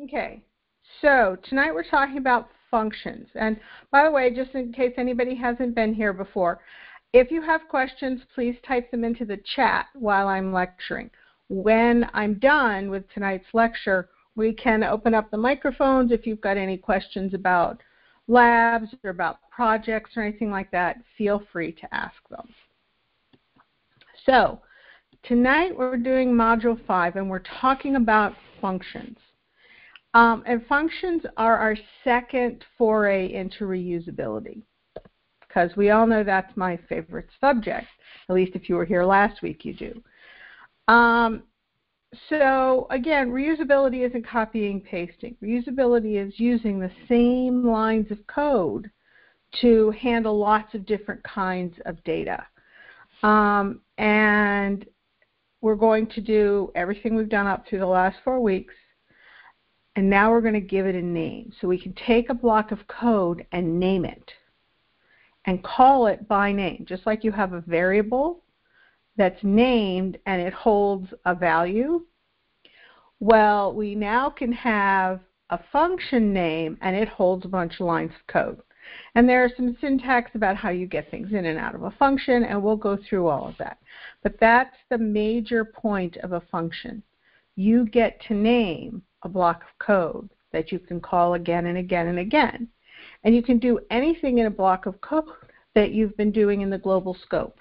Okay, so tonight we're talking about functions. And by the way, just in case anybody hasn't been here before, if you have questions, please type them into the chat while I'm lecturing. When I'm done with tonight's lecture, we can open up the microphones if you've got any questions about labs or about projects or anything like that. Feel free to ask them. So, tonight we're doing Module 5 and we're talking about functions. Um, and functions are our second foray into reusability because we all know that's my favorite subject. At least if you were here last week, you do. Um, so again, reusability isn't copying and pasting. Reusability is using the same lines of code to handle lots of different kinds of data. Um, and we're going to do everything we've done up through the last four weeks and now we're going to give it a name. So we can take a block of code and name it and call it by name, just like you have a variable that's named and it holds a value. Well, we now can have a function name and it holds a bunch of lines of code. And there are some syntax about how you get things in and out of a function, and we'll go through all of that. But that's the major point of a function. You get to name a block of code that you can call again and again and again. And you can do anything in a block of code that you've been doing in the global scope,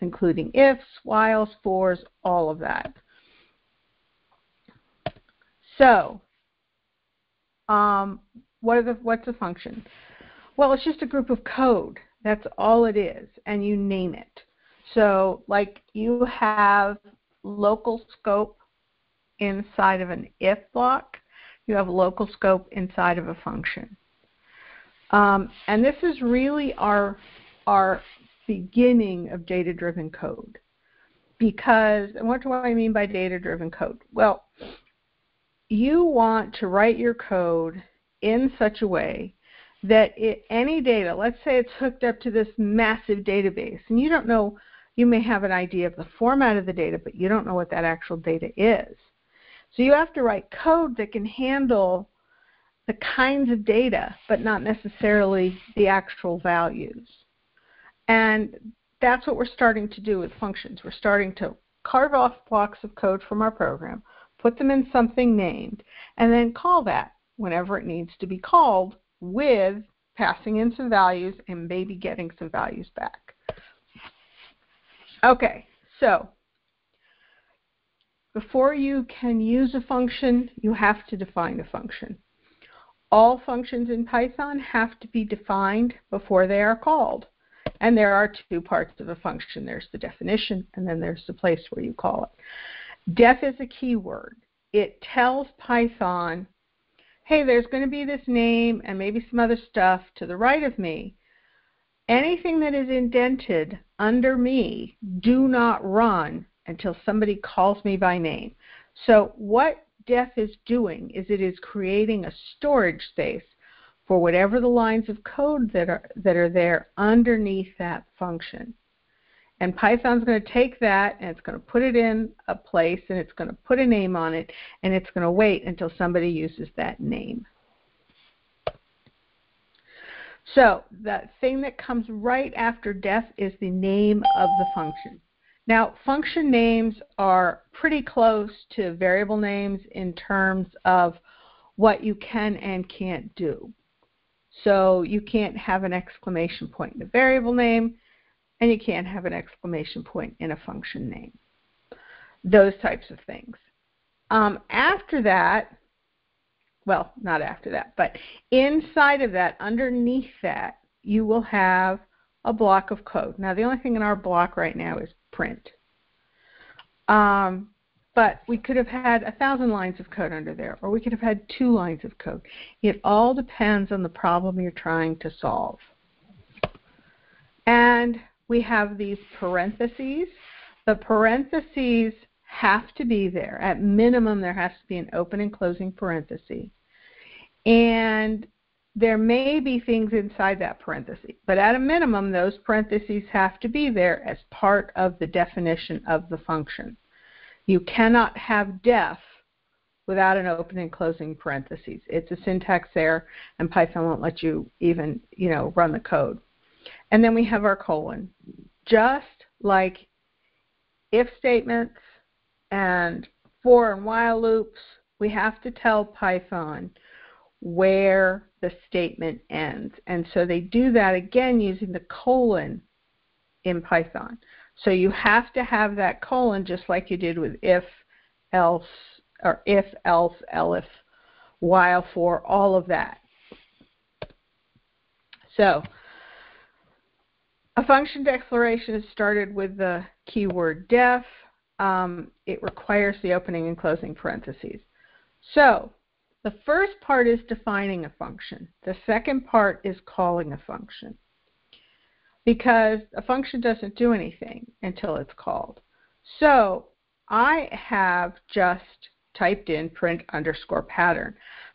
including ifs, whiles, fors, all of that. So, um, what the, what's a function? Well, it's just a group of code. That's all it is, and you name it. So, like you have local scope inside of an if block. You have local scope inside of a function. Um, and this is really our, our beginning of data-driven code. Because, and what do I mean by data-driven code? Well, you want to write your code in such a way that it, any data, let's say it's hooked up to this massive database, and you don't know, you may have an idea of the format of the data, but you don't know what that actual data is. So you have to write code that can handle the kinds of data, but not necessarily the actual values. And that's what we're starting to do with functions. We're starting to carve off blocks of code from our program, put them in something named, and then call that whenever it needs to be called with passing in some values and maybe getting some values back. Okay, so before you can use a function, you have to define a function. All functions in Python have to be defined before they are called. And there are two parts of a function. There's the definition, and then there's the place where you call it. Def is a keyword. It tells Python, hey, there's going to be this name and maybe some other stuff to the right of me. Anything that is indented under me, do not run until somebody calls me by name. So what def is doing is it is creating a storage space for whatever the lines of code that are that are there underneath that function. And Python's going to take that and it's going to put it in a place and it's going to put a name on it and it's going to wait until somebody uses that name. So the thing that comes right after def is the name of the function. Now, function names are pretty close to variable names in terms of what you can and can't do. So you can't have an exclamation point in a variable name, and you can't have an exclamation point in a function name. Those types of things. Um, after that, well, not after that, but inside of that, underneath that, you will have a block of code. Now, the only thing in our block right now is print. Um, but we could have had a thousand lines of code under there, or we could have had two lines of code. It all depends on the problem you're trying to solve. And we have these parentheses. The parentheses have to be there. At minimum, there has to be an open and closing parenthesis. And there may be things inside that parenthesis, but at a minimum, those parentheses have to be there as part of the definition of the function. You cannot have def without an opening and closing parentheses. It's a syntax error, and Python won't let you even, you know, run the code. And then we have our colon. Just like if statements and for and while loops, we have to tell Python where the statement ends. And so they do that again using the colon in Python. So you have to have that colon just like you did with if, else, or if, else, elif, while, for, all of that. So a function declaration is started with the keyword def. Um, it requires the opening and closing parentheses. So the first part is defining a function. The second part is calling a function because a function doesn't do anything until it's called. So I have just typed in print underscore pattern.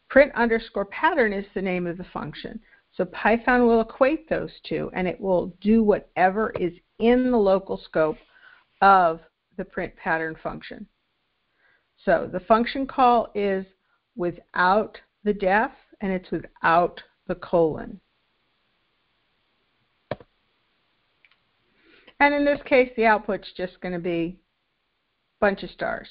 Print underscore pattern is the name of the function. So Python will equate those two and it will do whatever is in the local scope of the print pattern function. So the function call is without the def and it's without the colon. And in this case, the output's just going to be a bunch of stars.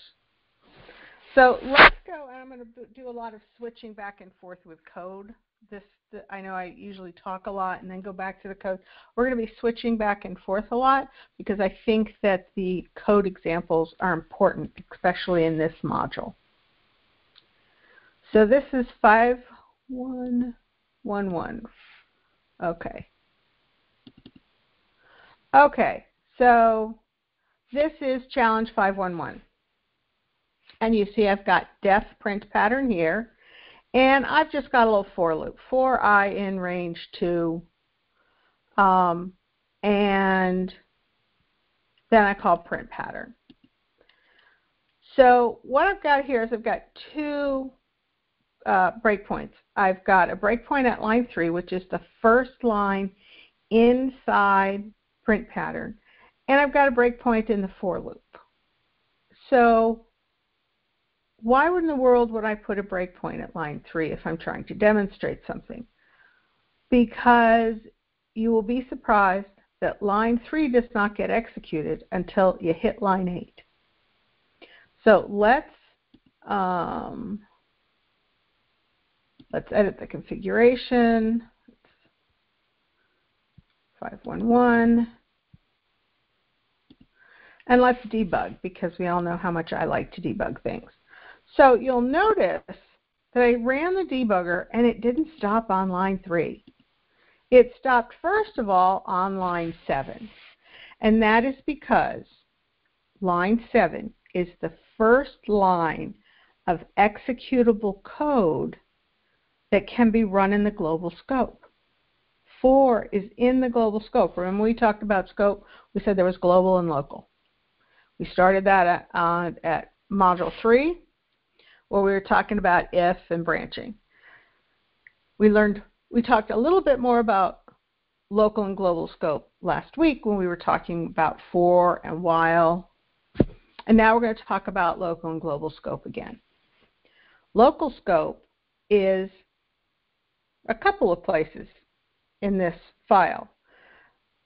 So let's go, and I'm going to do a lot of switching back and forth with code. This, I know I usually talk a lot and then go back to the code. We're going to be switching back and forth a lot because I think that the code examples are important, especially in this module. So this is 5111. Okay. Okay, so this is challenge 511. And you see I've got def print pattern here. And I've just got a little for loop, for i in range 2. Um, and then I call print pattern. So what I've got here is I've got two uh, breakpoints. I've got a breakpoint at line 3, which is the first line inside print pattern. And I've got a breakpoint in the for loop. So why in the world would I put a breakpoint at line 3 if I'm trying to demonstrate something? Because you will be surprised that line 3 does not get executed until you hit line 8. So let's um, let's edit the configuration. 511. And let's debug because we all know how much I like to debug things. So you'll notice that I ran the debugger and it didn't stop on line 3. It stopped first of all on line 7. And that is because line 7 is the first line of executable code that can be run in the global scope. 4 is in the global scope. Remember we talked about scope? We said there was global and local. We started that at, uh, at Module 3, where we were talking about if and branching. We learned, we talked a little bit more about local and global scope last week when we were talking about for and while. And now we're going to talk about local and global scope again. Local scope is a couple of places in this file.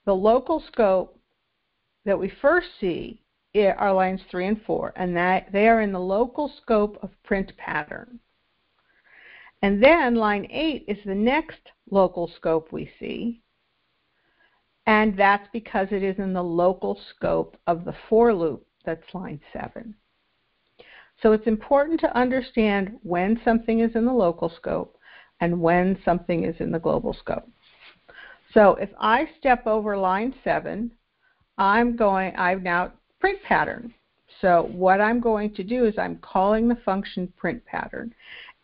The local scope that we first see are lines 3 and 4, and that they are in the local scope of print pattern. And then line 8 is the next local scope we see, and that's because it is in the local scope of the for loop, that's line 7. So it's important to understand when something is in the local scope and when something is in the global scope. So if I step over line 7, I'm going, I've now print pattern. So what I'm going to do is I'm calling the function print pattern.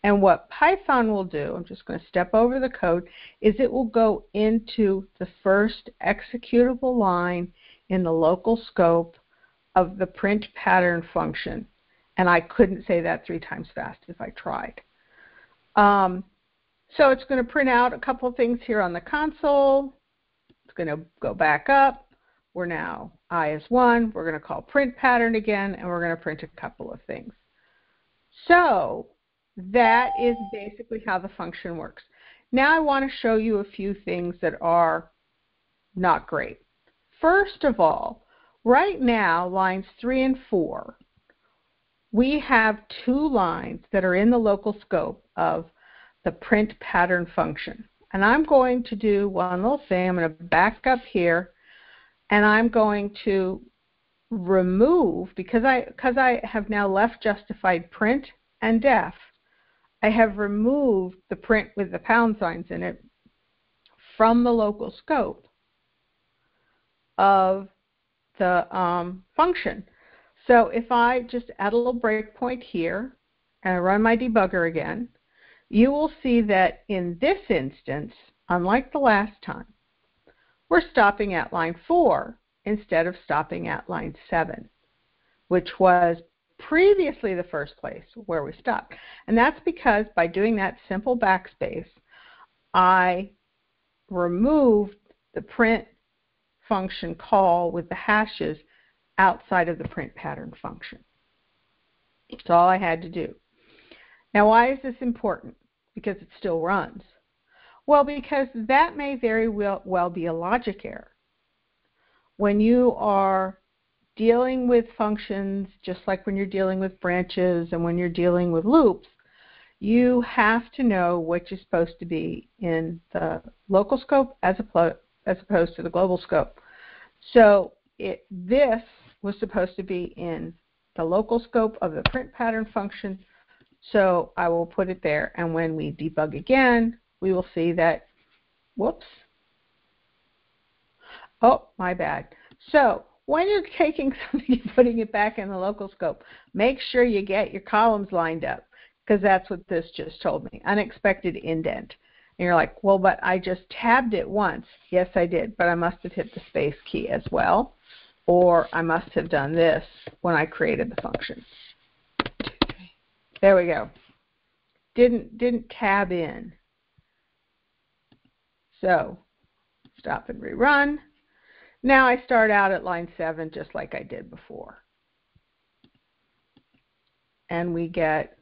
And what Python will do, I'm just going to step over the code, is it will go into the first executable line in the local scope of the print pattern function. And I couldn't say that three times fast if I tried. Um, so it's going to print out a couple of things here on the console. It's going to go back up. We're now I is 1. We're going to call print pattern again, and we're going to print a couple of things. So that is basically how the function works. Now I want to show you a few things that are not great. First of all, right now, lines 3 and 4, we have two lines that are in the local scope of the print pattern function. And I'm going to do one little thing. I'm going to back up here and I'm going to remove because I because I have now left justified print and def I have removed the print with the pound signs in it from the local scope of the um, function. So if I just add a little breakpoint here and I run my debugger again, you will see that in this instance, unlike the last time, we're stopping at line 4 instead of stopping at line 7, which was previously the first place where we stopped. And that's because by doing that simple backspace, I removed the print function call with the hashes outside of the print pattern function. That's all I had to do. Now, why is this important? Because it still runs. Well, because that may very well, well be a logic error. When you are dealing with functions, just like when you're dealing with branches and when you're dealing with loops, you have to know what you're supposed to be in the local scope as, opposed to the global scope. So it, this was supposed to be in the local scope of the print pattern function. So I will put it there. And when we debug again, we will see that, whoops. Oh, my bad. So when you're taking something and putting it back in the local scope, make sure you get your columns lined up because that's what this just told me. Unexpected indent. And you're like, well, but I just tabbed it once. Yes, I did, but I must have hit the space key as well. Or I must have done this when I created the function. There we go. Didn't didn't tab in. So stop and rerun. Now I start out at line 7 just like I did before. And we get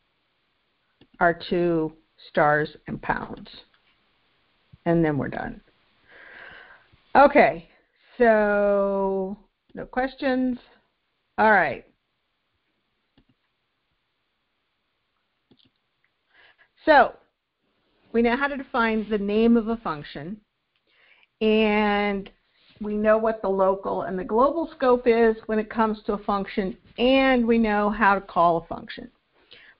our two stars and pounds. And then we're done. Okay, so no questions. All right. So we know how to define the name of a function. And we know what the local and the global scope is when it comes to a function, and we know how to call a function.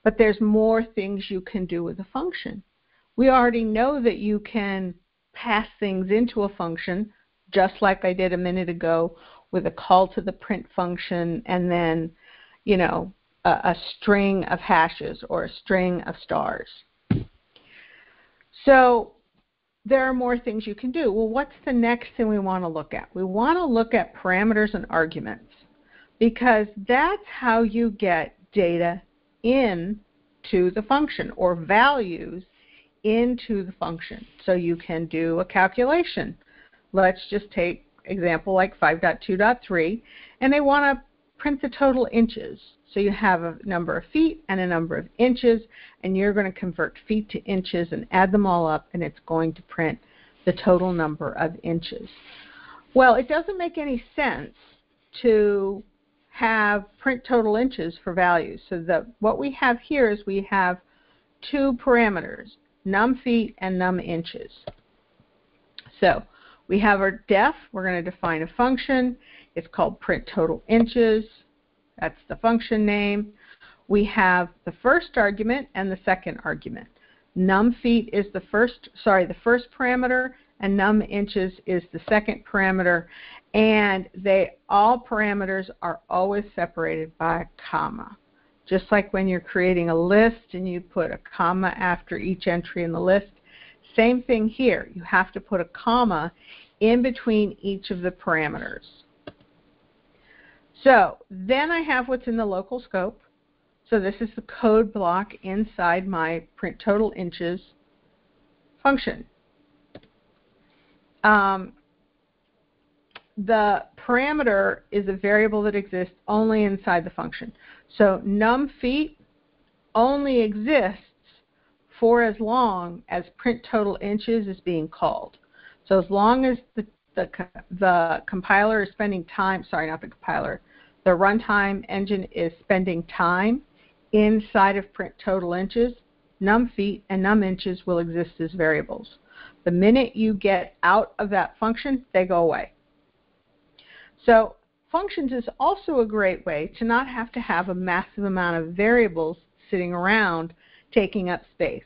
But there's more things you can do with a function. We already know that you can pass things into a function, just like I did a minute ago with a call to the print function and then, you know, a, a string of hashes or a string of stars. So there are more things you can do. Well, what's the next thing we want to look at? We want to look at parameters and arguments because that's how you get data in to the function or values into the function. So you can do a calculation. Let's just take example like 5.2.3 and they want to print the total inches. So you have a number of feet and a number of inches, and you're going to convert feet to inches and add them all up, and it's going to print the total number of inches. Well, it doesn't make any sense to have print total inches for values. So the, what we have here is we have two parameters, num feet and num inches. So we have our def. We're going to define a function. It's called print total inches. That's the function name. We have the first argument and the second argument. Num feet is the first, sorry, the first parameter, and num inches is the second parameter. And they all parameters are always separated by a comma. Just like when you're creating a list and you put a comma after each entry in the list, same thing here. You have to put a comma in between each of the parameters. So then I have what's in the local scope. So this is the code block inside my print total inches function. Um, the parameter is a variable that exists only inside the function. So num feet only exists for as long as print total inches is being called. So as long as the, the, the compiler is spending time, sorry, not the compiler, the runtime engine is spending time inside of print total inches, num feet and num inches will exist as variables. The minute you get out of that function, they go away. So functions is also a great way to not have to have a massive amount of variables sitting around taking up space.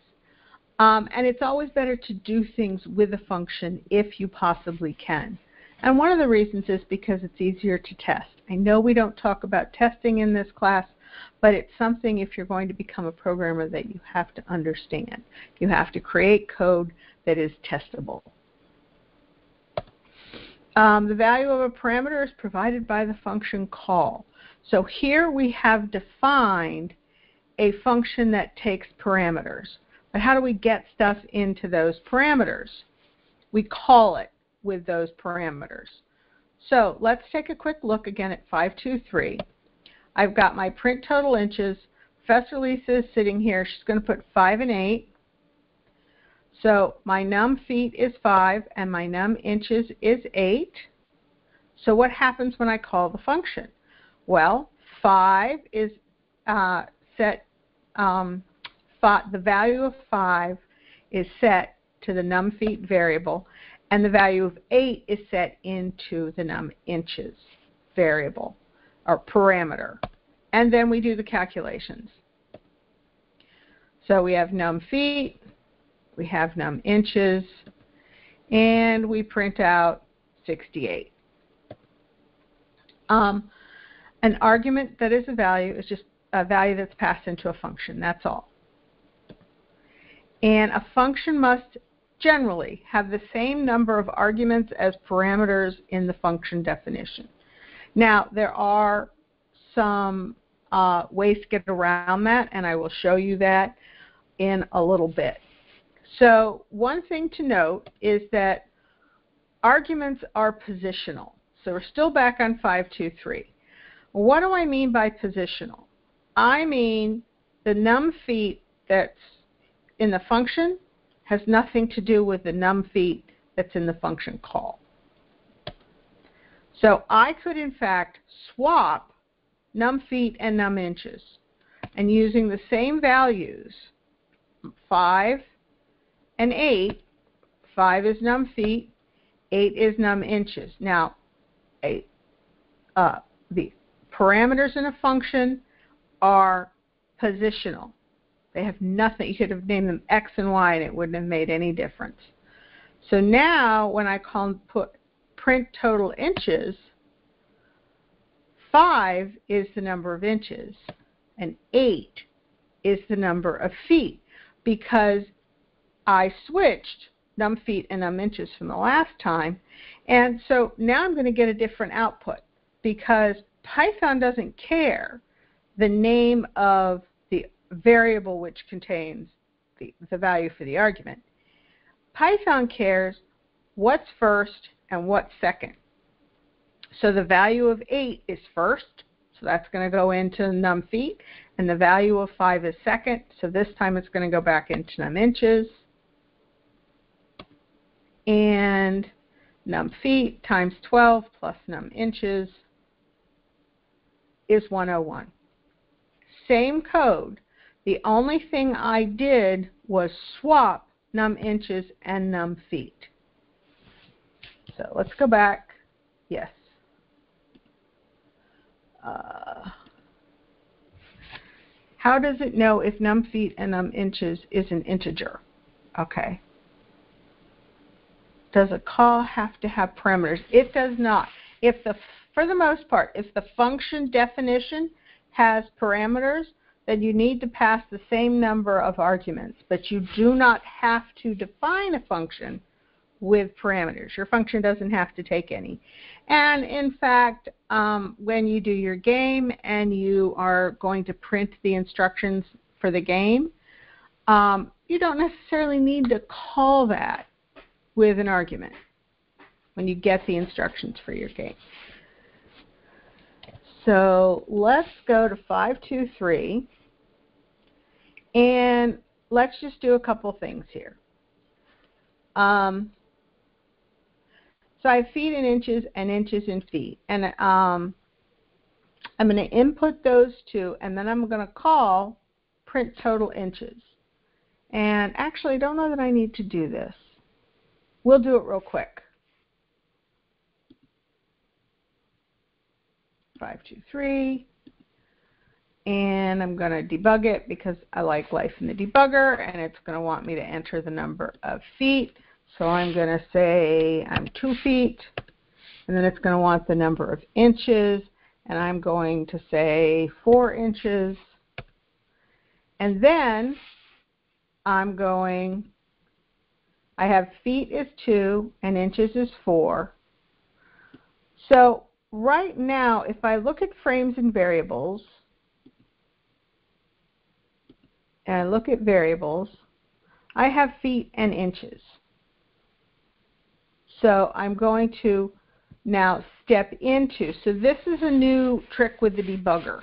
Um, and it's always better to do things with a function if you possibly can. And one of the reasons is because it's easier to test. I know we don't talk about testing in this class, but it's something if you're going to become a programmer that you have to understand. You have to create code that is testable. Um, the value of a parameter is provided by the function call. So here we have defined a function that takes parameters. But how do we get stuff into those parameters? We call it with those parameters. So let's take a quick look again at 523. I've got my print total inches. Professor Lisa is sitting here. She's going to put 5 and 8. So my num feet is 5 and my num inches is 8. So what happens when I call the function? Well, 5 is uh, set, um, five, the value of 5 is set to the num feet variable, and the value of 8 is set into the num inches variable or parameter. And then we do the calculations. So we have num feet, we have num inches, and we print out 68. Um, an argument that is a value is just a value that's passed into a function. That's all. And a function must generally have the same number of arguments as parameters in the function definition. Now, there are some uh, ways to get around that, and I will show you that in a little bit. So one thing to note is that arguments are positional. So we're still back on 523. What do I mean by positional? I mean the num feet that's in the function has nothing to do with the num feet that's in the function call. So I could in fact swap num feet and num inches. And using the same values 5 and 8 5 is num feet 8 is num inches. Now uh, the parameters in a function are positional they have nothing you could have named them x and y and it wouldn't have made any difference so now when I call put print total inches 5 is the number of inches and 8 is the number of feet because I switched num feet and num inches from the last time. And so now I'm going to get a different output because Python doesn't care the name of variable which contains the, the value for the argument. Python cares what's first and what's second. So the value of 8 is first, so that's going to go into num feet, and the value of 5 is second, so this time it's going to go back into num inches. And num feet times 12 plus num inches is 101. Same code. The only thing I did was swap num inches and num feet. So let's go back. Yes. Uh, how does it know if num feet and num inches is an integer? Okay. Does a call have to have parameters? It does not. If the, for the most part, if the function definition has parameters, then you need to pass the same number of arguments, but you do not have to define a function with parameters. Your function doesn't have to take any. And in fact, um, when you do your game and you are going to print the instructions for the game, um, you don't necessarily need to call that with an argument when you get the instructions for your game. So let's go to 523 And let's just do a couple things here. Um, so I have feet in inches and inches in feet. And um, I'm going to input those two, and then I'm going to call print total inches. And actually, I don't know that I need to do this. We'll do it real quick. 523. And I'm going to debug it because I like life in the debugger, and it's going to want me to enter the number of feet. So I'm going to say I'm 2 feet, and then it's going to want the number of inches, and I'm going to say 4 inches. And then I'm going, I have feet is 2 and inches is 4. So right now, if I look at frames and variables, and I look at variables, I have feet and inches. So I'm going to now step into, so this is a new trick with the debugger.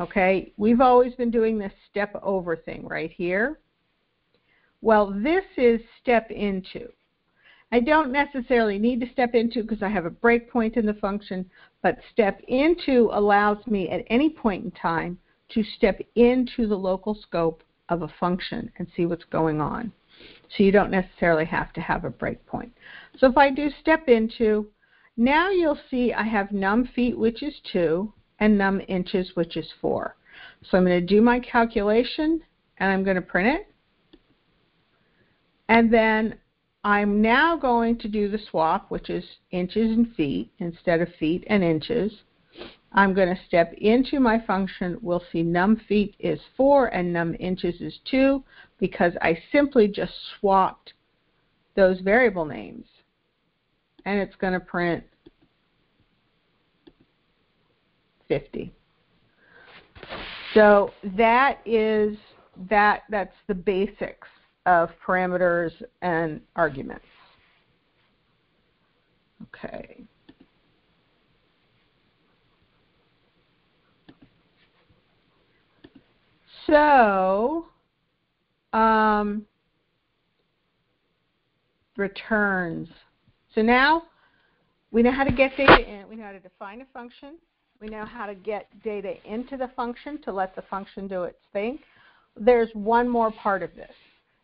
Okay, we've always been doing this step over thing right here. Well, this is step into. I don't necessarily need to step into because I have a breakpoint in the function, but step into allows me at any point in time to step into the local scope of a function and see what's going on. So you don't necessarily have to have a breakpoint. So if I do step into, now you'll see I have num feet, which is 2, and num inches, which is 4. So I'm going to do my calculation, and I'm going to print it. And then I'm now going to do the swap, which is inches and feet instead of feet and inches. I'm going to step into my function. We'll see num feet is 4 and num inches is 2 because I simply just swapped those variable names. And it's going to print 50. So that is that that's the basics of parameters and arguments. Okay. So, um, returns. So now we know how to get data in. We know how to define a function. We know how to get data into the function to let the function do its thing. There's one more part of this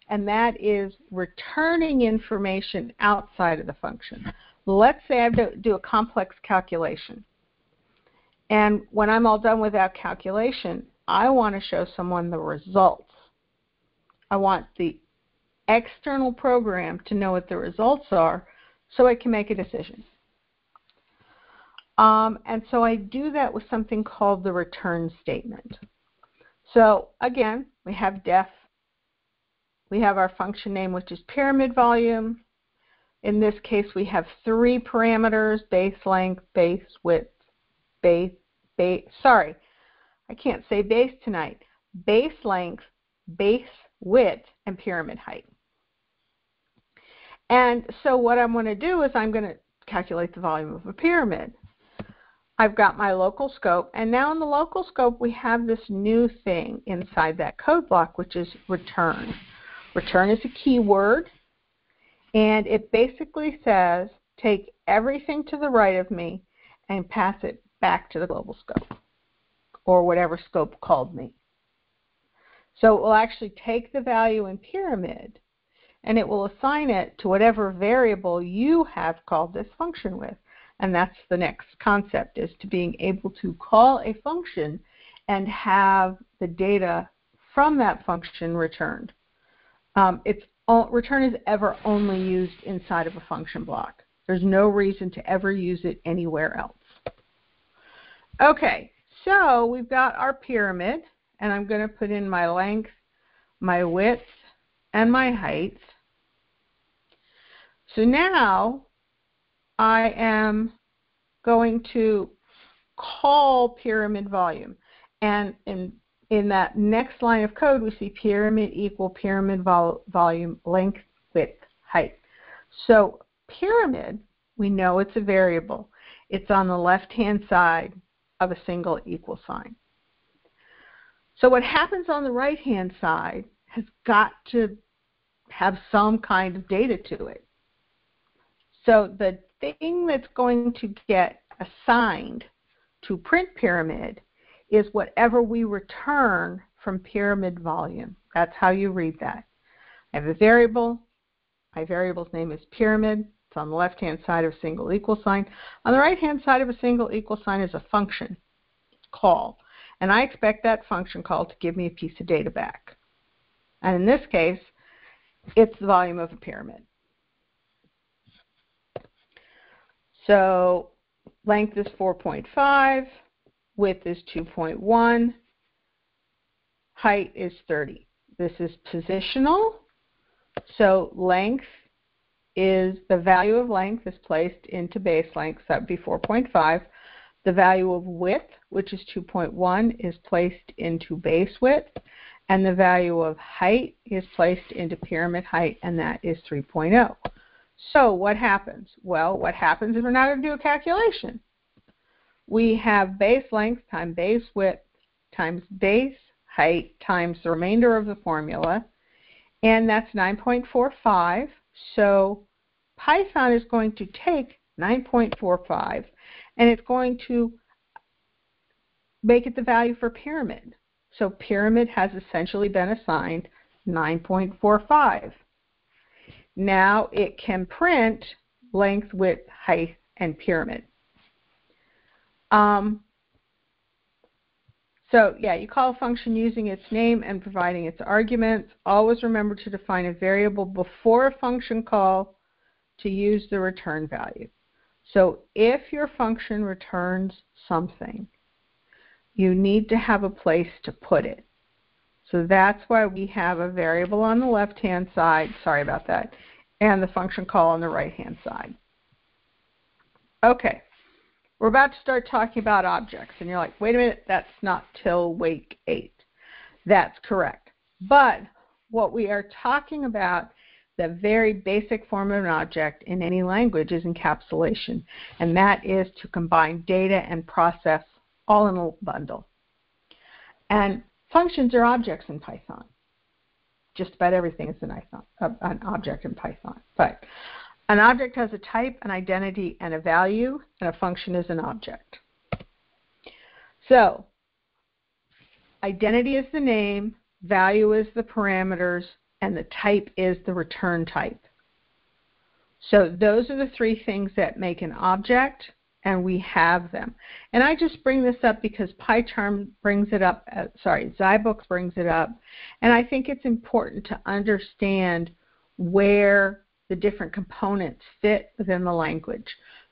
and that is returning information outside of the function. Let's say I do a complex calculation. And when I'm all done with that calculation, I want to show someone the results. I want the external program to know what the results are so it can make a decision. Um, and so I do that with something called the return statement. So again, we have def we have our function name, which is pyramid volume. In this case, we have three parameters, base length, base width, base, base, sorry, I can't say base tonight, base length, base width, and pyramid height. And so what I'm going to do is I'm going to calculate the volume of a pyramid. I've got my local scope, and now in the local scope we have this new thing inside that code block, which is return. Return is a keyword, and it basically says take everything to the right of me and pass it back to the global scope or whatever scope called me. So it will actually take the value in pyramid and it will assign it to whatever variable you have called this function with. And that's the next concept is to being able to call a function and have the data from that function returned. Um, it's all, return is ever only used inside of a function block. There's no reason to ever use it anywhere else. Okay, so we've got our pyramid, and I'm going to put in my length, my width, and my height. So now I am going to call pyramid volume. And in in that next line of code, we see pyramid equal pyramid vol volume length, width, height. So pyramid, we know it's a variable. It's on the left-hand side of a single equal sign. So what happens on the right-hand side has got to have some kind of data to it. So the thing that's going to get assigned to print pyramid is whatever we return from pyramid volume. That's how you read that. I have a variable. My variable's name is pyramid. It's on the left-hand side of a single equal sign. On the right-hand side of a single equal sign is a function call. And I expect that function call to give me a piece of data back. And in this case, it's the volume of a pyramid. So length is 4.5, width is 2.1, height is 30. This is positional. So length is the value of length is placed into base length, so that would be 4.5. The value of width, which is 2.1, is placed into base width, and the value of height is placed into pyramid height, and that is 3.0. So what happens? Well, what happens is we're now going to do a calculation. We have base length times base width times base height times the remainder of the formula, and that's 9.45. So Python is going to take 9.45 and it's going to make it the value for pyramid. So pyramid has essentially been assigned 9.45. Now it can print length, width, height, and pyramid. Um, so yeah, you call a function using its name and providing its arguments. Always remember to define a variable before a function call to use the return value. So if your function returns something, you need to have a place to put it. So that's why we have a variable on the left-hand side, sorry about that, and the function call on the right-hand side. Okay, we're about to start talking about objects, and you're like, wait a minute, that's not till week 8. That's correct. But what we are talking about the very basic form of an object in any language is encapsulation, and that is to combine data and process all in a bundle. And functions are objects in Python. Just about everything is an, uh, an object in Python. But an object has a type, an identity, and a value, and a function is an object. So, identity is the name, value is the parameters, and the type is the return type. So those are the three things that make an object, and we have them. And I just bring this up because PyCharm brings it up, uh, sorry, Zybooks brings it up, and I think it's important to understand where the different components fit within the language.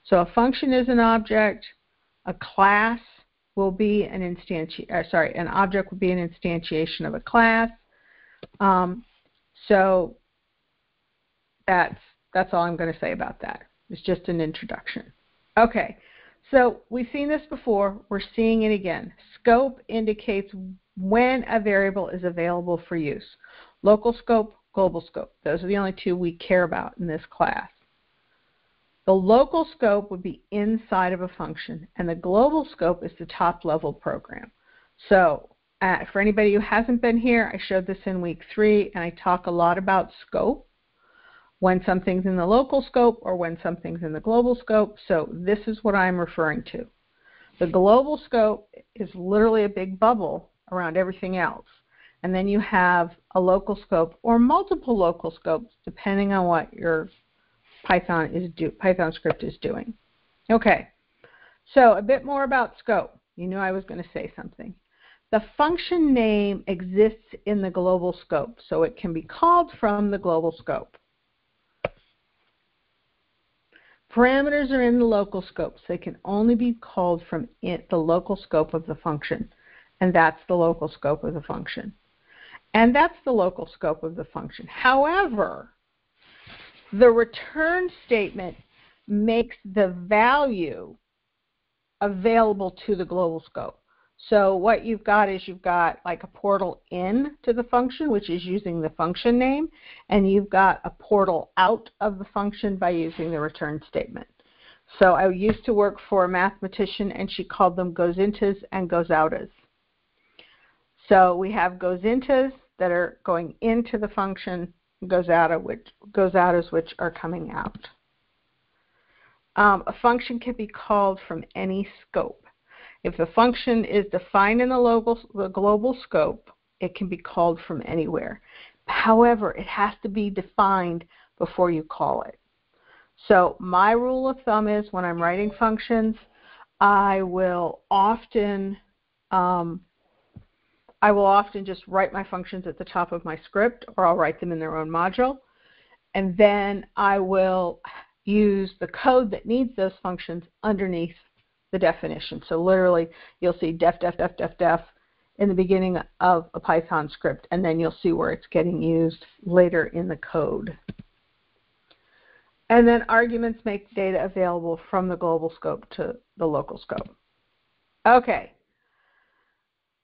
So a function is an object, a class will be an instanti- uh, sorry, an object will be an instantiation of a class. Um, so that's that's all I'm going to say about that. It's just an introduction. Okay, so we've seen this before. We're seeing it again. Scope indicates when a variable is available for use. Local scope, global scope. Those are the only two we care about in this class. The local scope would be inside of a function, and the global scope is the top level program. So uh, for anybody who hasn't been here, I showed this in week three, and I talk a lot about scope, when something's in the local scope or when something's in the global scope. So this is what I'm referring to. The global scope is literally a big bubble around everything else. And then you have a local scope or multiple local scopes depending on what your Python is do Python script is doing. Okay. So a bit more about scope. You knew I was going to say something. The function name exists in the global scope, so it can be called from the global scope. Parameters are in the local scope, so they can only be called from the local scope of the function, and that's the local scope of the function. And that's the local scope of the function. However, the return statement makes the value available to the global scope. So what you've got is you've got like a portal in to the function, which is using the function name, and you've got a portal out of the function by using the return statement. So I used to work for a mathematician, and she called them goes intas and goes outas. So we have goes into that are going into the function, goes out of which goes out as which are coming out. Um, a function can be called from any scope. If the function is defined in the, local, the global scope, it can be called from anywhere. However, it has to be defined before you call it. So my rule of thumb is when I'm writing functions, I will often um, I will often just write my functions at the top of my script, or I'll write them in their own module, and then I will use the code that needs those functions underneath the definition. So literally, you'll see def def def def def in the beginning of a Python script, and then you'll see where it's getting used later in the code. And then arguments make data available from the global scope to the local scope. Okay.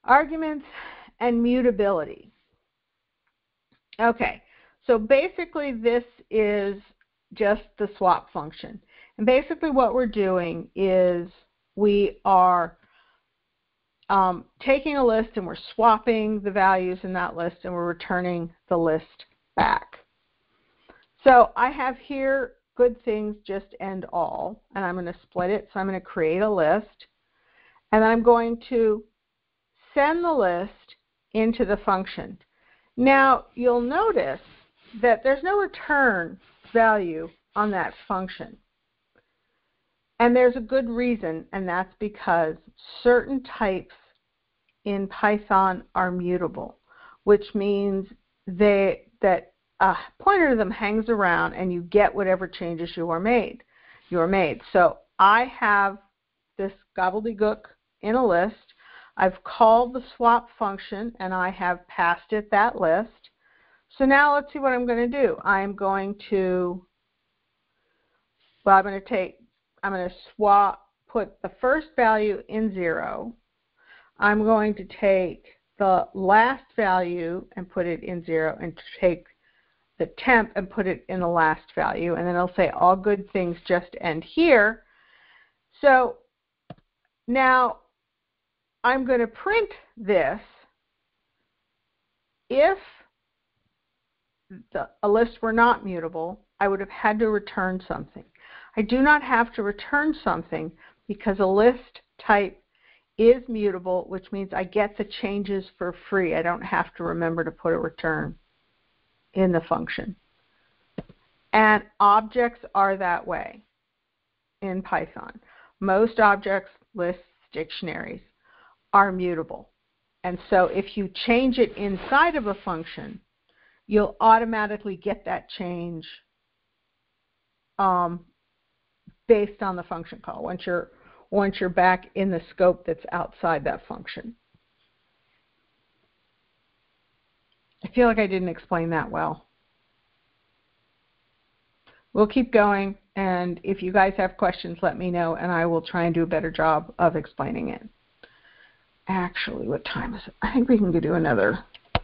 Arguments and mutability. Okay. So basically this is just the swap function. And basically what we're doing is we are um, taking a list and we're swapping the values in that list and we're returning the list back. So I have here good things just end all, and I'm going to split it. So I'm going to create a list, and I'm going to send the list into the function. Now you'll notice that there's no return value on that function. And there's a good reason, and that's because certain types in Python are mutable, which means they, that a pointer to them hangs around and you get whatever changes you are made. You are made. So I have this gobbledygook in a list. I've called the swap function and I have passed it that list. So now let's see what I'm going to do. I'm going to, well, I'm going to take, I'm going to swap, put the first value in zero. I'm going to take the last value and put it in zero and take the temp and put it in the last value. And then it'll say all good things just end here. So now I'm going to print this if the, a list were not mutable, I would have had to return something. I do not have to return something because a list type is mutable, which means I get the changes for free. I don't have to remember to put a return in the function. And objects are that way in Python. Most objects, lists, dictionaries are mutable. And so if you change it inside of a function, you'll automatically get that change um, based on the function call once you're once you're back in the scope that's outside that function. I feel like I didn't explain that well. We'll keep going, and if you guys have questions, let me know, and I will try and do a better job of explaining it. Actually, what time is it? I think we can do another. I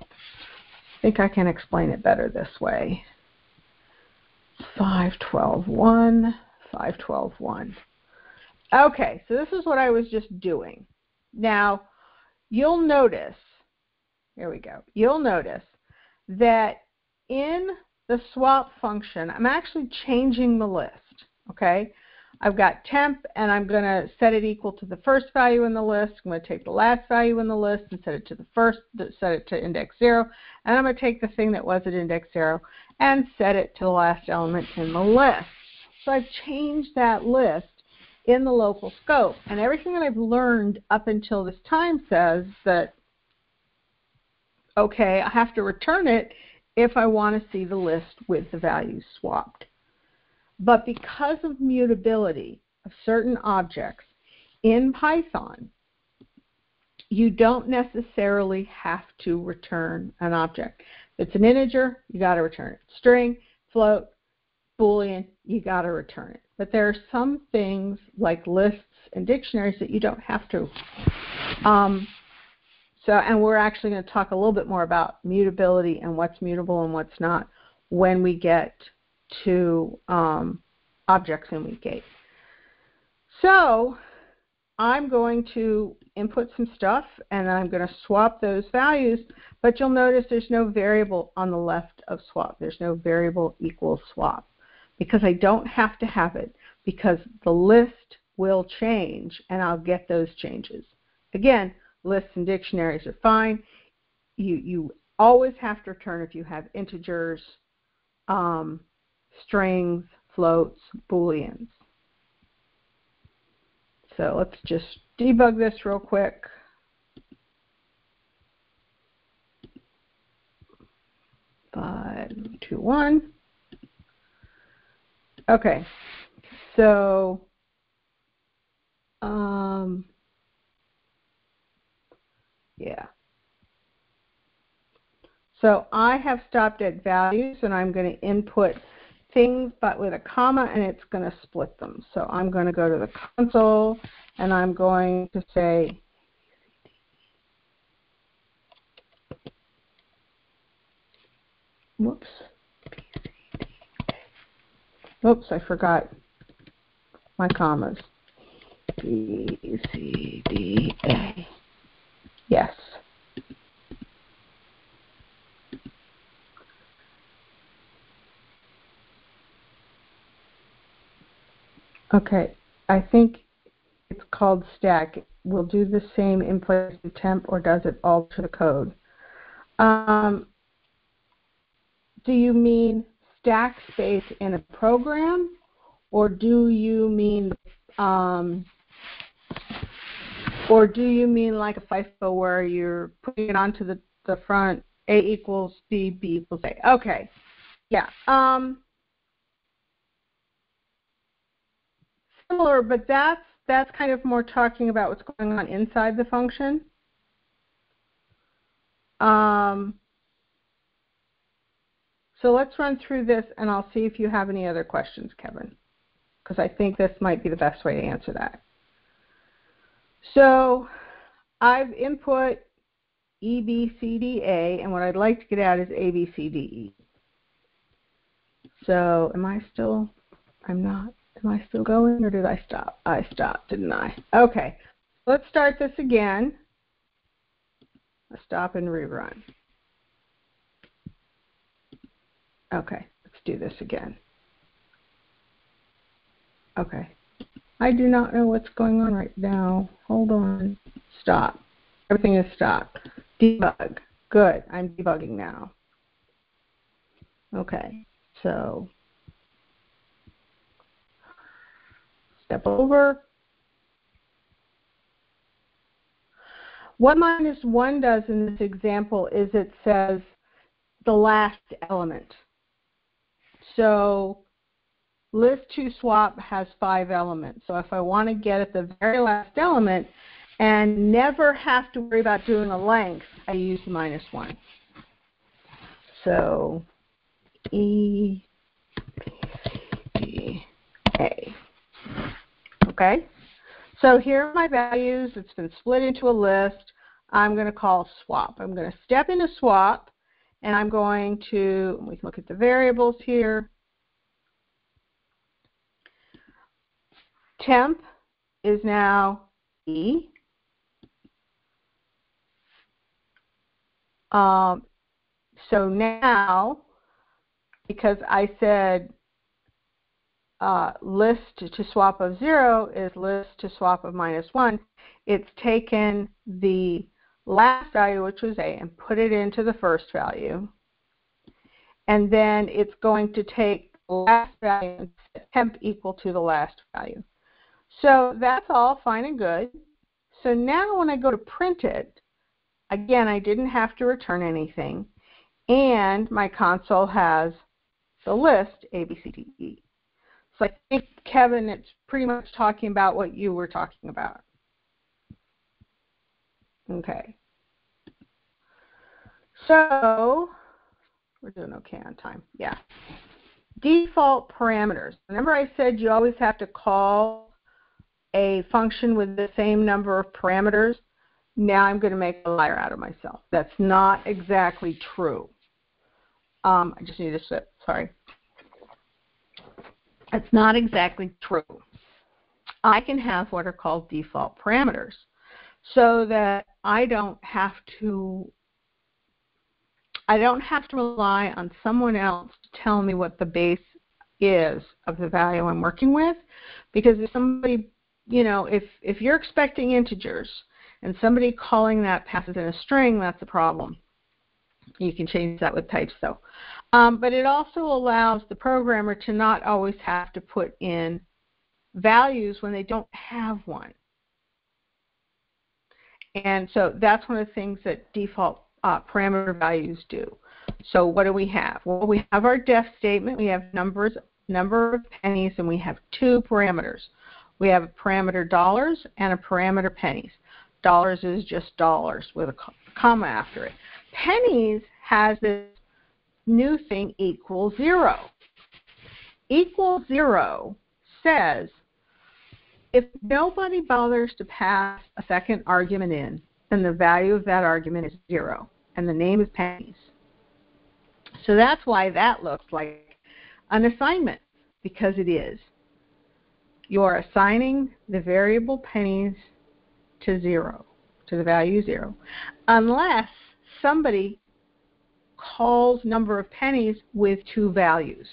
think I can explain it better this way. 5121, 5121. Okay, so this is what I was just doing. Now, you'll notice here we go. You'll notice that in the swap function, I'm actually changing the list, okay? I've got temp, and I'm going to set it equal to the first value in the list. I'm going to take the last value in the list and set it to the first, set it to index 0. And I'm going to take the thing that was at index 0 and set it to the last element in the list. So I've changed that list in the local scope. And everything that I've learned up until this time says that okay, I have to return it if I want to see the list with the values swapped. But because of mutability of certain objects in Python, you don't necessarily have to return an object. If it's an integer, you got to return it. String, float, boolean, you got to return it. But there are some things like lists and dictionaries that you don't have to. Um, so, and we're actually going to talk a little bit more about mutability and what's mutable and what's not when we get to um, objects in week eight. So, I'm going to input some stuff and I'm going to swap those values, but you'll notice there's no variable on the left of swap. There's no variable equals swap because I don't have to have it because the list will change and I'll get those changes. Again, lists and dictionaries are fine. You, you always have to return if you have integers, um, strings, floats, booleans. So let's just debug this real quick. Five, two, one. Okay, so um, yeah. So I have stopped at values and I'm going to input things but with a comma and it's going to split them. So I'm going to go to the console and I'm going to say whoops Oops, I forgot my commas. B, C, D, A. Yes. Okay, I think it's called stack. Will do the same in place of temp or does it alter the code? Um, do you mean stack space in a program or do you mean um, or do you mean like a FIFO where you're putting it onto the, the front A equals B, B equals A? Okay. Yeah. Um, similar, but that's that's kind of more talking about what's going on inside the function. Um, so let's run through this and I'll see if you have any other questions, Kevin, because I think this might be the best way to answer that. So I've input E, B, C, D, A, and what I'd like to get out is A, B, C, D, E. So am I still, I'm not. Am I still going or did I stop? I stopped, didn't I? Okay, let's start this again. Stop and rerun. Okay, let's do this again. Okay. I do not know what's going on right now. Hold on. Stop. Everything is stopped. Debug. Good. I'm debugging now. Okay. So step over. What minus 1 does in this example is it says the last element. So list to swap has five elements. So if I want to get at the very last element and never have to worry about doing a length, I use minus 1. So E, B, A. Okay? So here are my values. It's been split into a list. I'm going to call swap. I'm going to step into swap and I'm going to, we can look at the variables here. Temp is now E. Um, so now, because I said uh, list to swap of 0 is list to swap of minus 1, it's taken the last value, which was A, and put it into the first value. And then it's going to take the last value and temp equal to the last value. So that's all fine and good. So now when I go to print it, again, I didn't have to return anything. And my console has the list A, B, C, D, E. So I think, Kevin, it's pretty much talking about what you were talking about. Okay. So we're doing okay on time. Yeah. Default parameters. Remember I said you always have to call a function with the same number of parameters? Now I'm going to make a liar out of myself. That's not exactly true. Um, I just need to sip. Sorry. That's not exactly true. I can have what are called default parameters so that I don't have to I don't have to rely on someone else to tell me what the base is of the value I'm working with. Because if somebody you know if if you're expecting integers and somebody calling that passes in a string that's a problem. You can change that with types though um, but it also allows the programmer to not always have to put in values when they don't have one and so that's one of the things that default uh, parameter values do. So what do we have? Well, we have our def statement. We have numbers, number of pennies, and we have two parameters. We have a parameter dollars and a parameter pennies. Dollars is just dollars with a comma after it. Pennies has this new thing equals zero. Equals zero says if nobody bothers to pass a second argument in, then the value of that argument is zero, and the name is pennies. So that's why that looks like an assignment, because it is. You're assigning the variable pennies to zero, to the value zero, unless somebody calls number of pennies with two values.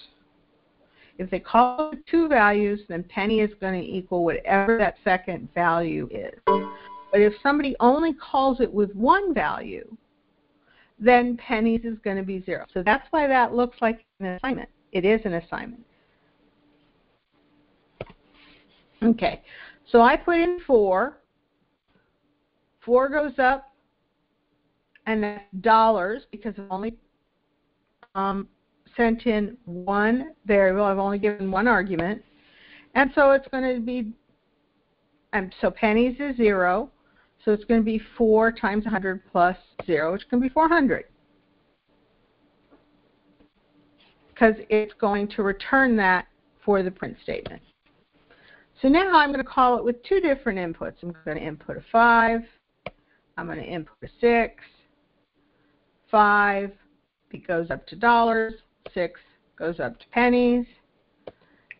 If they call two values, then penny is going to equal whatever that second value is. But if somebody only calls it with one value, then pennies is going to be zero. So that's why that looks like an assignment. It is an assignment. Okay, so I put in 4. 4 goes up, and that's dollars because I've only um, sent in one variable. I've only given one argument. And so it's going to be, and so pennies is 0. So it's going to be 4 times 100 plus 0, which can be 400. Because it's going to return that for the print statement. So now I'm going to call it with two different inputs. I'm going to input a 5. I'm going to input a 6. 5. It goes up to dollars. 6 goes up to pennies.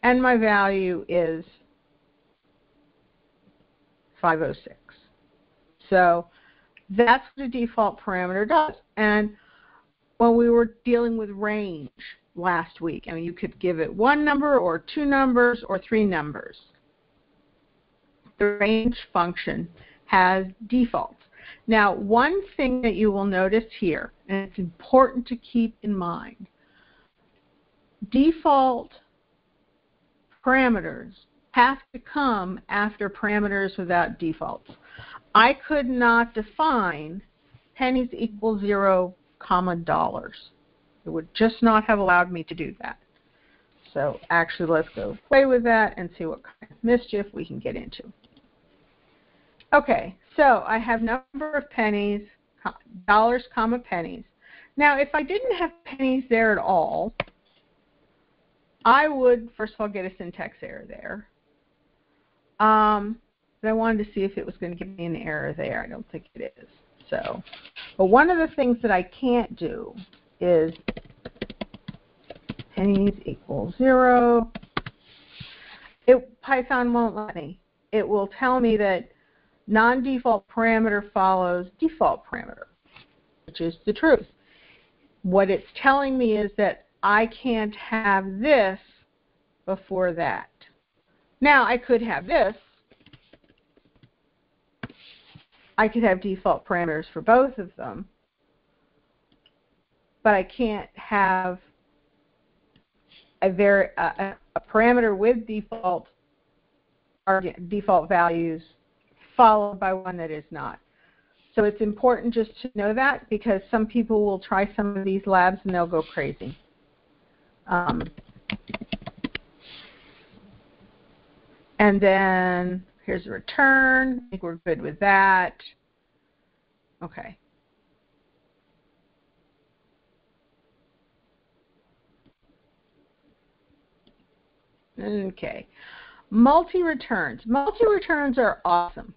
And my value is 506. So that's what a default parameter does. And when we were dealing with range last week, I mean, you could give it one number or two numbers or three numbers. The range function has defaults. Now, one thing that you will notice here, and it's important to keep in mind, default parameters have to come after parameters without defaults. I could not define pennies equals zero comma dollars. It would just not have allowed me to do that. So actually let's go play with that and see what kind of mischief we can get into. Okay, so I have number of pennies, dollars comma pennies. Now if I didn't have pennies there at all, I would first of all get a syntax error there. Um, but I wanted to see if it was going to give me an error there. I don't think it is. So, but one of the things that I can't do is pennies equals zero. It, Python won't let me. It will tell me that non-default parameter follows default parameter, which is the truth. What it's telling me is that I can't have this before that. Now I could have this, I could have default parameters for both of them, but I can't have a, a, a parameter with default default values followed by one that is not. So it's important just to know that because some people will try some of these labs and they'll go crazy. Um, and then Here's a return. I think we're good with that. Okay. Okay. Multi-returns. Multi-returns are awesome.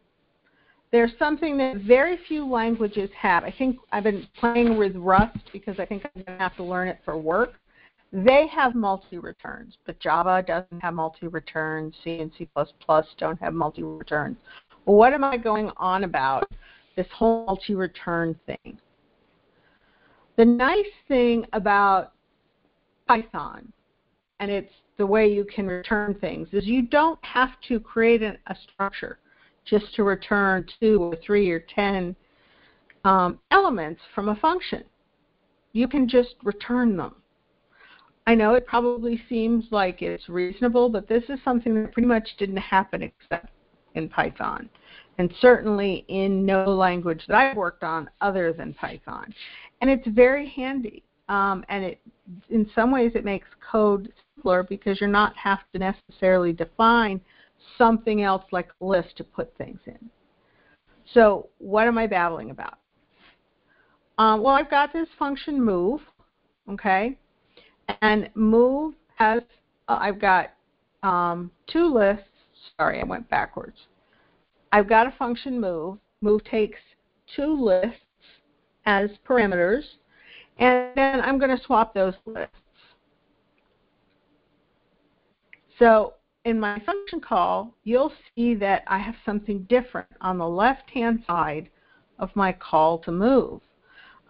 They're something that very few languages have. I think I've been playing with Rust because I think I'm going to have to learn it for work. they have multi-returns, but Java doesn't have multi-returns. C and C++ don't have multi-returns. What am I going on about? This whole multi-return thing. The nice thing about Python, and it's the way you can return things, is you don't have to create a structure just to return two or three or ten um, elements from a function. You can just return them. I know it probably seems like it's reasonable, but this is something that pretty much didn't happen except in Python, and certainly in no language that I've worked on other than Python. And it's very handy, um, and it, in some ways, it makes code simpler because you're not have to necessarily define something else like a list to put things in. So what am I babbling about? Um, well, I've got this function move, okay, and move has, uh, I've got um, two lists. Sorry, I went backwards. I've got a function move. Move takes two lists as parameters, and then I'm going to swap those lists. So in my function call, you'll see that I have something different on the left-hand side of my call to move.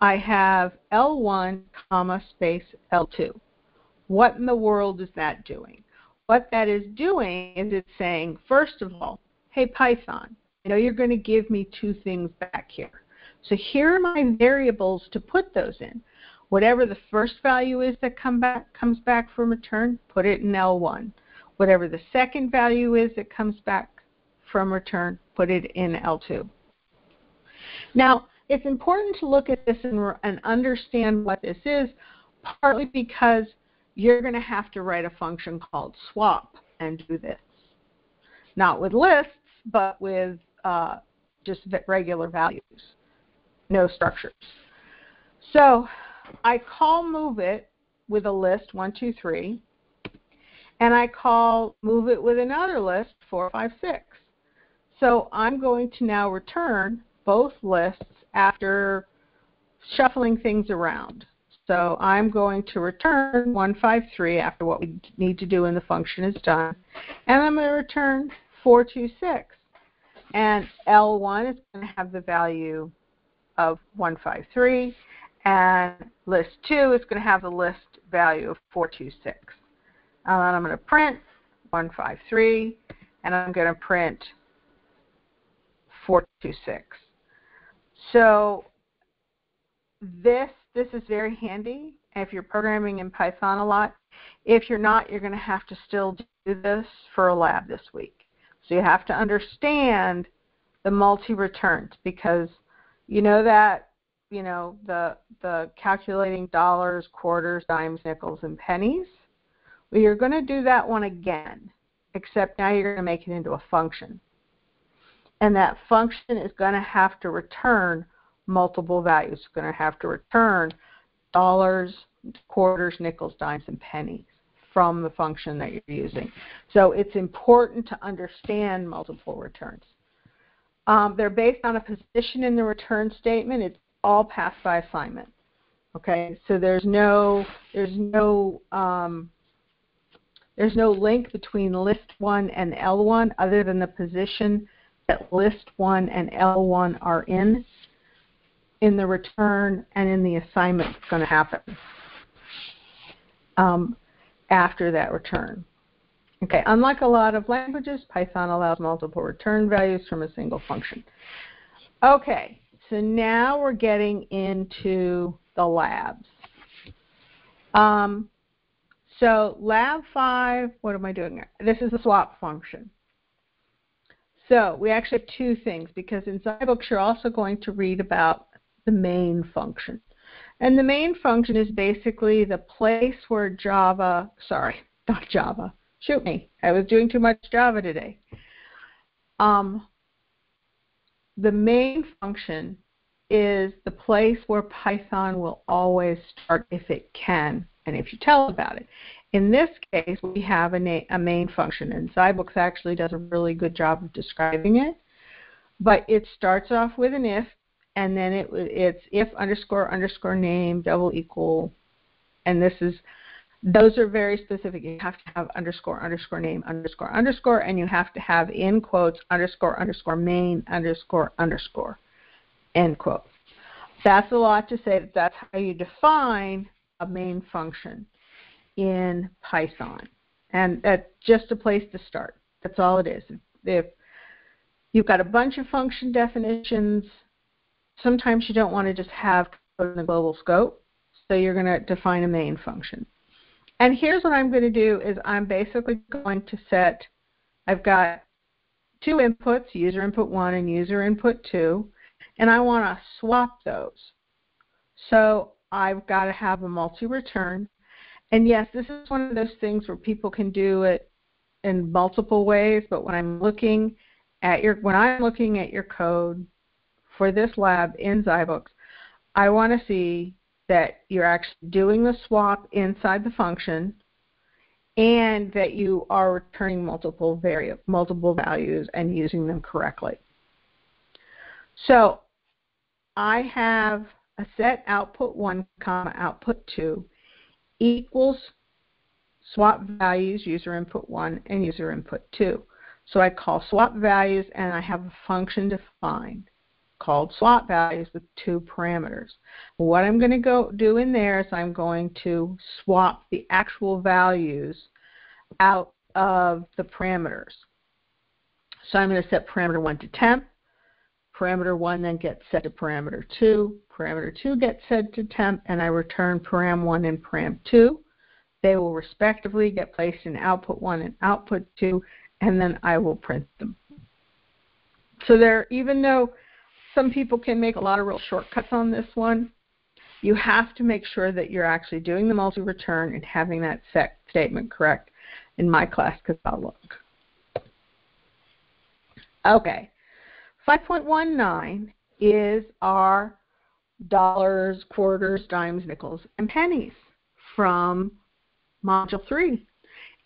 I have L1, comma, space L2. What in the world is that doing? What that is doing is it's saying, first of all, hey Python, I know you're going to give me two things back here. So here are my variables to put those in. Whatever the first value is that come back, comes back from return, put it in L1. Whatever the second value is that comes back from return, put it in L2. Now, it's important to look at this and, and understand what this is, partly because you're going to have to write a function called swap and do this. Not with lists, but with uh, just regular values, no structures. So I call move it with a list, 1, 2, 3, and I call move it with another list, 456. So I'm going to now return both lists after shuffling things around. So I'm going to return 153 after what we need to do in the function is done. And I'm going to return 426. And L1 is going to have the value of 153. And list 2 is going to have the list value of 426. And then I'm going to print 153. And I'm going to print 426. So this this is very handy if you're programming in Python a lot. If you're not, you're going to have to still do this for a lab this week. So you have to understand the multi-returns because you know that you know the the calculating dollars, quarters, dimes, nickels, and pennies. Well, you're going to do that one again, except now you're going to make it into a function. And that function is going to have to return multiple values. It's going to have to return dollars, quarters, nickels, dimes, and pennies from the function that you're using. So it's important to understand multiple returns. Um, they're based on a position in the return statement. It's all passed by assignment. Okay, so there's no there's no um, there's no link between list one and L1 other than the position that list one and L1 are in in the return and in the assignment that's going to happen um, after that return. Okay, unlike a lot of languages, Python allows multiple return values from a single function. Okay, so now we're getting into the labs. Um, so lab 5, what am I doing? Here? This is the swap function. So we actually have two things because in Zybooks you're also going to read about the main function. And the main function is basically the place where Java, sorry, not Java, shoot me, I was doing too much Java today. Um, the main function is the place where Python will always start if it can and if you tell about it. In this case, we have a, a main function, and Zybooks actually does a really good job of describing it. But it starts off with an if, and then it, it's if underscore underscore name double equal, and this is those are very specific. You have to have underscore, underscore name, underscore, underscore, and you have to have in quotes underscore, underscore main, underscore, underscore, end quote. That's a lot to say that that's how you define a main function in Python. And that's just a place to start. That's all it is. If you've got a bunch of function definitions, sometimes you don't want to just have code in the global scope, so you're going to define a main function. And here's what I'm going to do is I'm basically going to set, I've got two inputs, user input 1 and user input 2, and I want to swap those. So I've got to have a multi-return. And yes, this is one of those things where people can do it in multiple ways, but when I'm looking at your when I'm looking at your code for this lab in Zybooks, I want to see that you're actually doing the swap inside the function and that you are returning multiple vari- multiple values and using them correctly. So I have a set output 1 comma output 2 equals swap values user input 1 and user input 2. So I call swap values and I have a function defined called swap values with two parameters. What I'm going to go do in there is I'm going to swap the actual values out of the parameters. So I'm going to set parameter 1 to temp. Parameter 1 then gets set to parameter 2. Parameter 2 gets set to temp, and I return param 1 and param 2. They will respectively get placed in output 1 and output 2, and then I will print them. So there, even though some people can make a lot of real shortcuts on this one. You have to make sure that you're actually doing the multi-return and having that set statement correct in my class because I'll look. Okay, 5.19 is our dollars, quarters, dimes, nickels, and pennies from Module 3.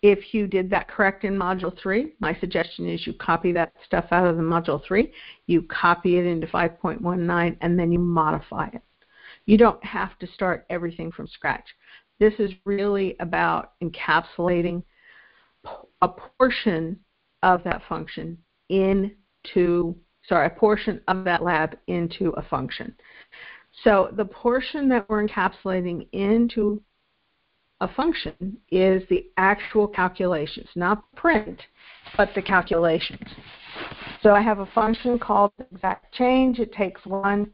If you did that correct in Module 3, my suggestion is you copy that stuff out of the Module 3, you copy it into 5.19, and then you modify it. You don't have to start everything from scratch. This is really about encapsulating a portion of that function into, sorry, a portion of that lab into a function. So the portion that we're encapsulating into a function is the actual calculations, not print, but the calculations. So I have a function called exact change. It takes one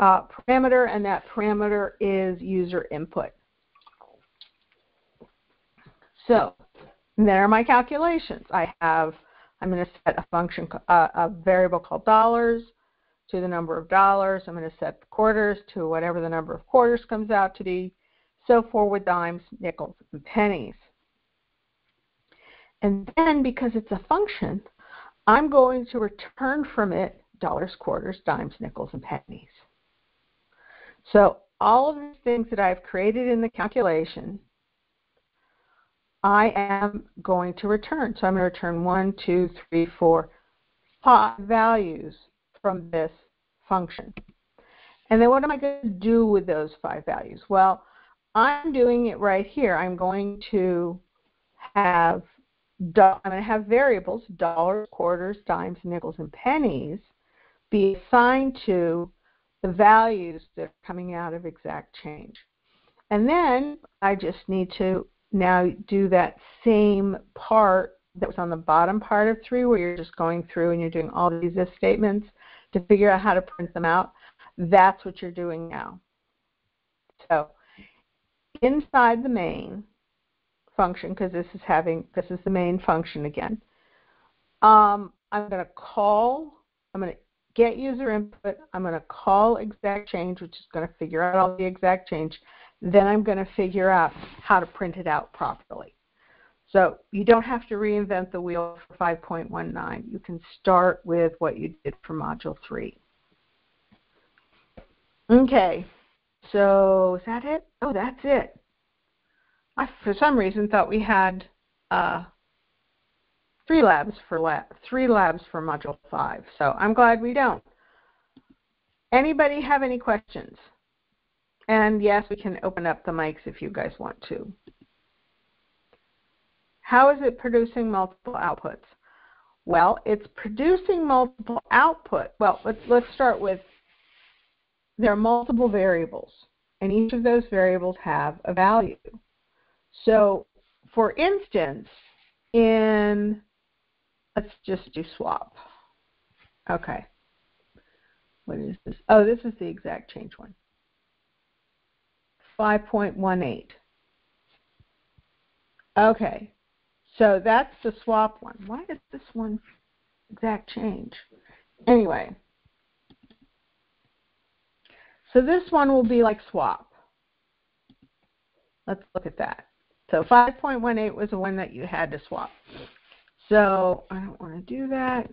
uh, parameter, and that parameter is user input. So there are my calculations. I have, I'm going to set a function, uh, a variable called dollars to the number of dollars. I'm going to set quarters to whatever the number of quarters comes out to be so forth with dimes, nickels, and pennies. And then because it's a function, I'm going to return from it dollars, quarters, dimes, nickels, and pennies. So all of the things that I've created in the calculation, I am going to return. So I'm going to return one, two, three, four, five values from this function. And then what am I going to do with those five values? Well, I'm doing it right here. I'm going to have I'm going to have variables, dollars, quarters, dimes, nickels, and pennies, be assigned to the values that are coming out of exact change. And then I just need to now do that same part that was on the bottom part of 3 where you're just going through and you're doing all these if statements to figure out how to print them out. That's what you're doing now. So inside the main function, because this is having this is the main function again, um, I'm going to call, I'm going to get user input, I'm going to call exact change, which is going to figure out all the exact change. Then I'm going to figure out how to print it out properly. So you don't have to reinvent the wheel for 5.19. You can start with what you did for Module 3. Okay, so is that it? Oh, that's it. I, for some reason, thought we had uh, three labs for lab, three labs for Module 5. So I'm glad we don't. Anybody have any questions? And yes, we can open up the mics if you guys want to. How is it producing multiple outputs? Well, it's producing multiple output. Well, let's let's start with there are multiple variables, and each of those variables have a value. So, for instance, in let's just do swap. Okay. What is this? Oh, this is the exact change one. 5.18. Okay. So that's the swap one. Why is this one exact change? Anyway. So this one will be like swap. Let's look at that. So 5.18 was the one that you had to swap. So I don't want to do that.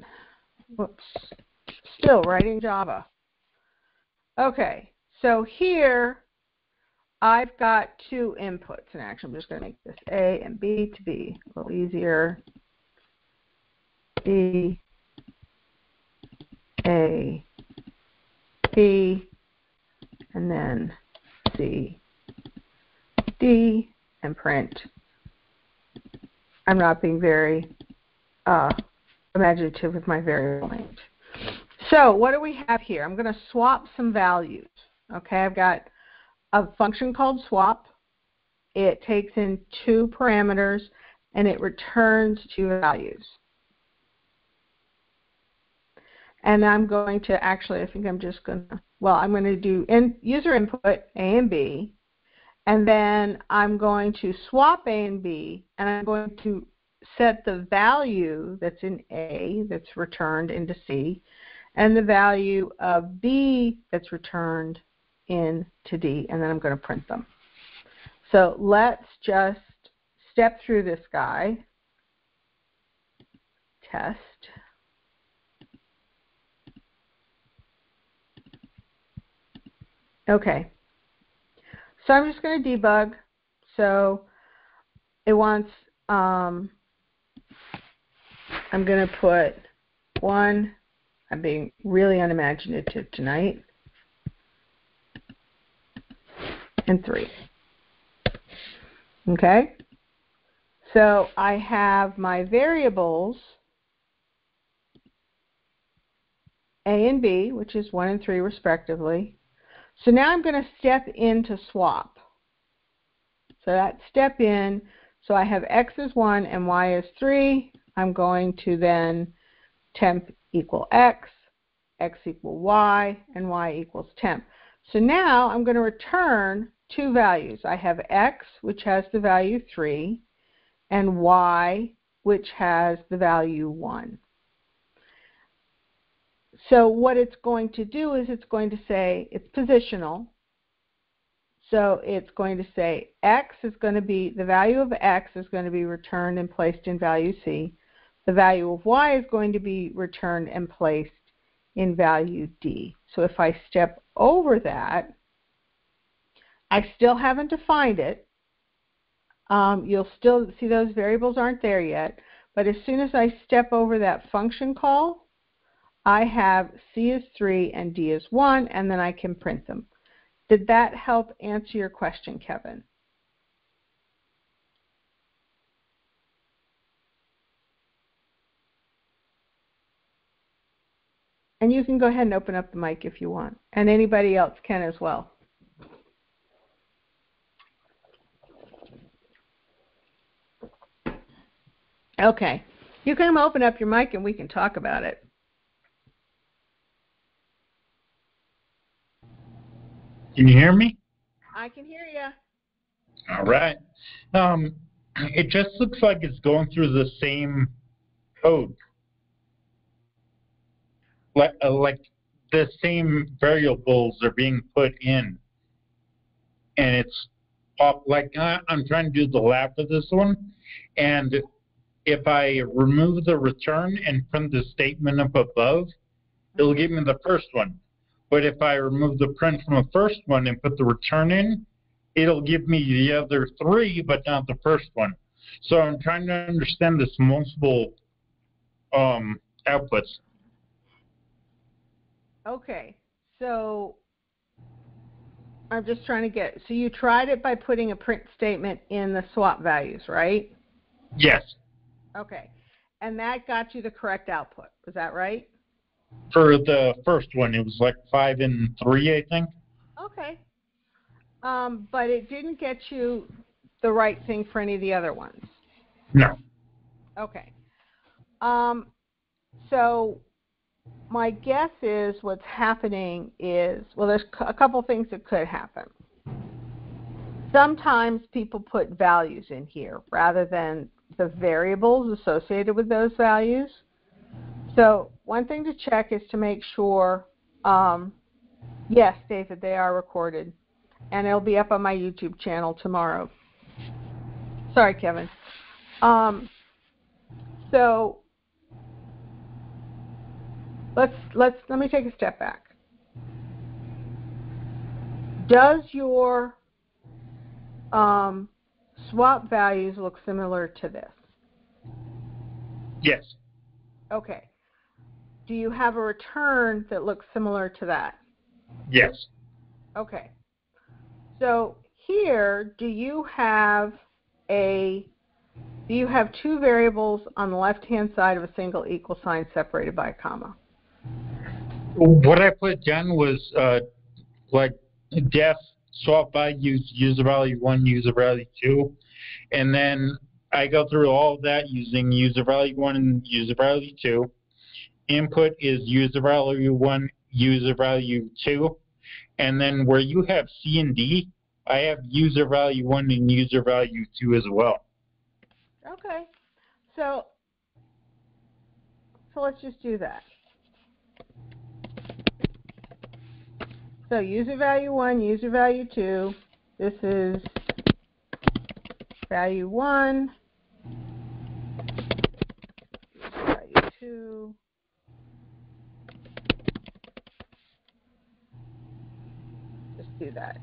Whoops. Still writing Java. Okay, so here I've got two inputs, and actually I'm just going to make this A and B to be a little easier. B, A, B, and then C, D, and print. I'm not being very uh, imaginative with my variable names. So what do we have here? I'm going to swap some values. Okay, I've got a function called swap. It takes in two parameters and it returns two values. And I'm going to actually, I think I'm just going to, well, I'm going to do in, user input A and B, and then I'm going to swap A and B, and I'm going to set the value that's in A that's returned into C, and the value of B that's returned into D, and then I'm going to print them. So let's just step through this guy. Test. Okay. So I'm just going to debug. So it wants, um, I'm going to put one, I'm being really unimaginative tonight, and three. Okay? So I have my variables A and B, which is 1 and 3 respectively. So now I'm going to step into swap. So that step in, so I have x is 1 and y is 3. I'm going to then temp equal x, x equal y, and y equals temp. So now I'm going to return two values. I have x, which has the value 3, and y, which has the value 1. So what it's going to do is it's going to say it's positional. So it's going to say x is going to be, the value of x is going to be returned and placed in value c. The value of y is going to be returned and placed in value d. So if I step over that, I still haven't defined it. Um, you'll still see those variables aren't there yet, but as soon as I step over that function call, I have C is 3 and D is 1, and then I can print them. Did that help answer your question, Kevin? And you can go ahead and open up the mic if you want, and anybody else can as well. Okay. You can open up your mic and we can talk about it. Can you hear me? I can hear you. All right. Um, it just looks like it's going through the same code. Like, uh, like the same variables are being put in. And it's pop, like I'm trying to do the lab for this one. And if I remove the return and print the statement up above, it'll give me the first one. But if I remove the print from the first one and put the return in, it'll give me the other three, but not the first one. So I'm trying to understand this multiple um, outputs. Okay, so I'm just trying to get. So you tried it by putting a print statement in the swap values, right? Yes. Okay. And that got you the correct output. Was that right? For the first one, it was like five and three, I think. Okay. Um, but it didn't get you the right thing for any of the other ones. No. Okay. Um, so my guess is what's happening is well, there's a couple things that could happen. Sometimes people put values in here rather than the variables associated with those values. So one thing to check is to make sure, um, yes, David, they are recorded, and it'll be up on my YouTube channel tomorrow. Sorry, Kevin. Um, so let's let's let me take a step back. Does your um, swap values look similar to this? Yes. Okay. Do you have a return that looks similar to that? Yes. Okay. So here, do you have a do you have two variables on the left-hand side of a single equal sign separated by a comma? What I put down was uh, like def swap values, user value one, user value two, and then I go through all of that using user value one and user value two. Input is user value one, user value two, and then where you have C and D, I have user value one and user value two as well. Okay. So so let's just do that. So user value 1, user value 2. This is value 1, value 2. Just do that.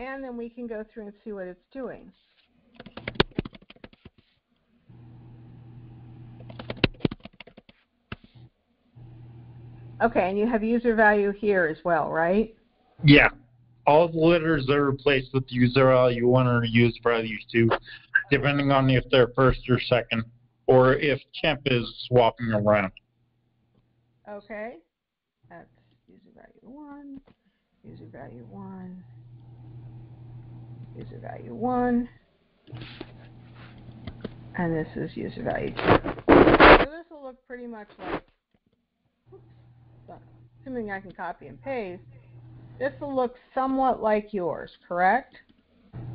And then we can go through and see what it's doing. Okay, and you have user value here as well, right? Yeah. All the letters are replaced with user value one or user value two, depending on if they're first or second, or if temp is swapping around. Okay. That's user value one, user value one, user value one, and this is user value two. So this will look pretty much like assuming I can copy and paste, this will look somewhat like yours, correct?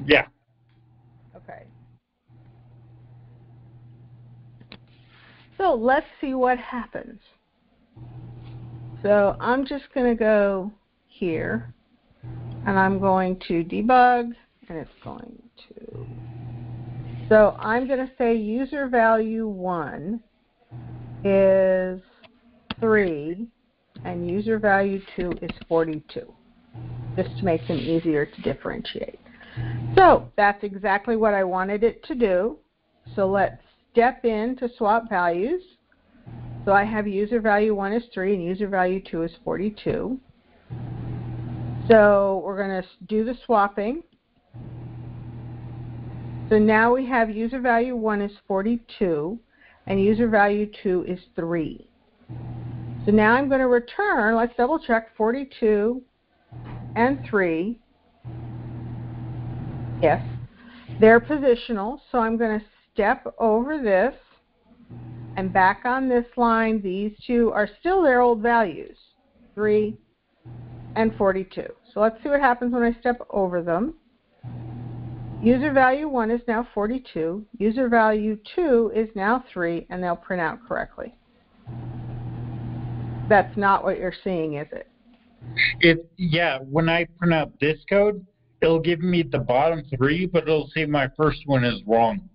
Yeah. Okay. So let's see what happens. So I'm just going to go here, and I'm going to debug, and it's going to. So I'm going to say user value 1 is 3 and user value 2 is 42, just to make them easier to differentiate. So that's exactly what I wanted it to do. So let's step in to swap values. So I have user value 1 is 3 and user value 2 is 42. So we're going to do the swapping. So now we have user value 1 is 42 and user value 2 is 3. So now I'm going to return, let's double check, 42 and 3. Yes, they're positional, so I'm going to step over this and back on this line, these two are still their old values, 3 and 42. So let's see what happens when I step over them. User value 1 is now 42. User value 2 is now 3, and they'll print out correctly that's not what you're seeing, is it? It yeah. When I print out this code, it'll give me the bottom three, but it'll say my first one is wrong.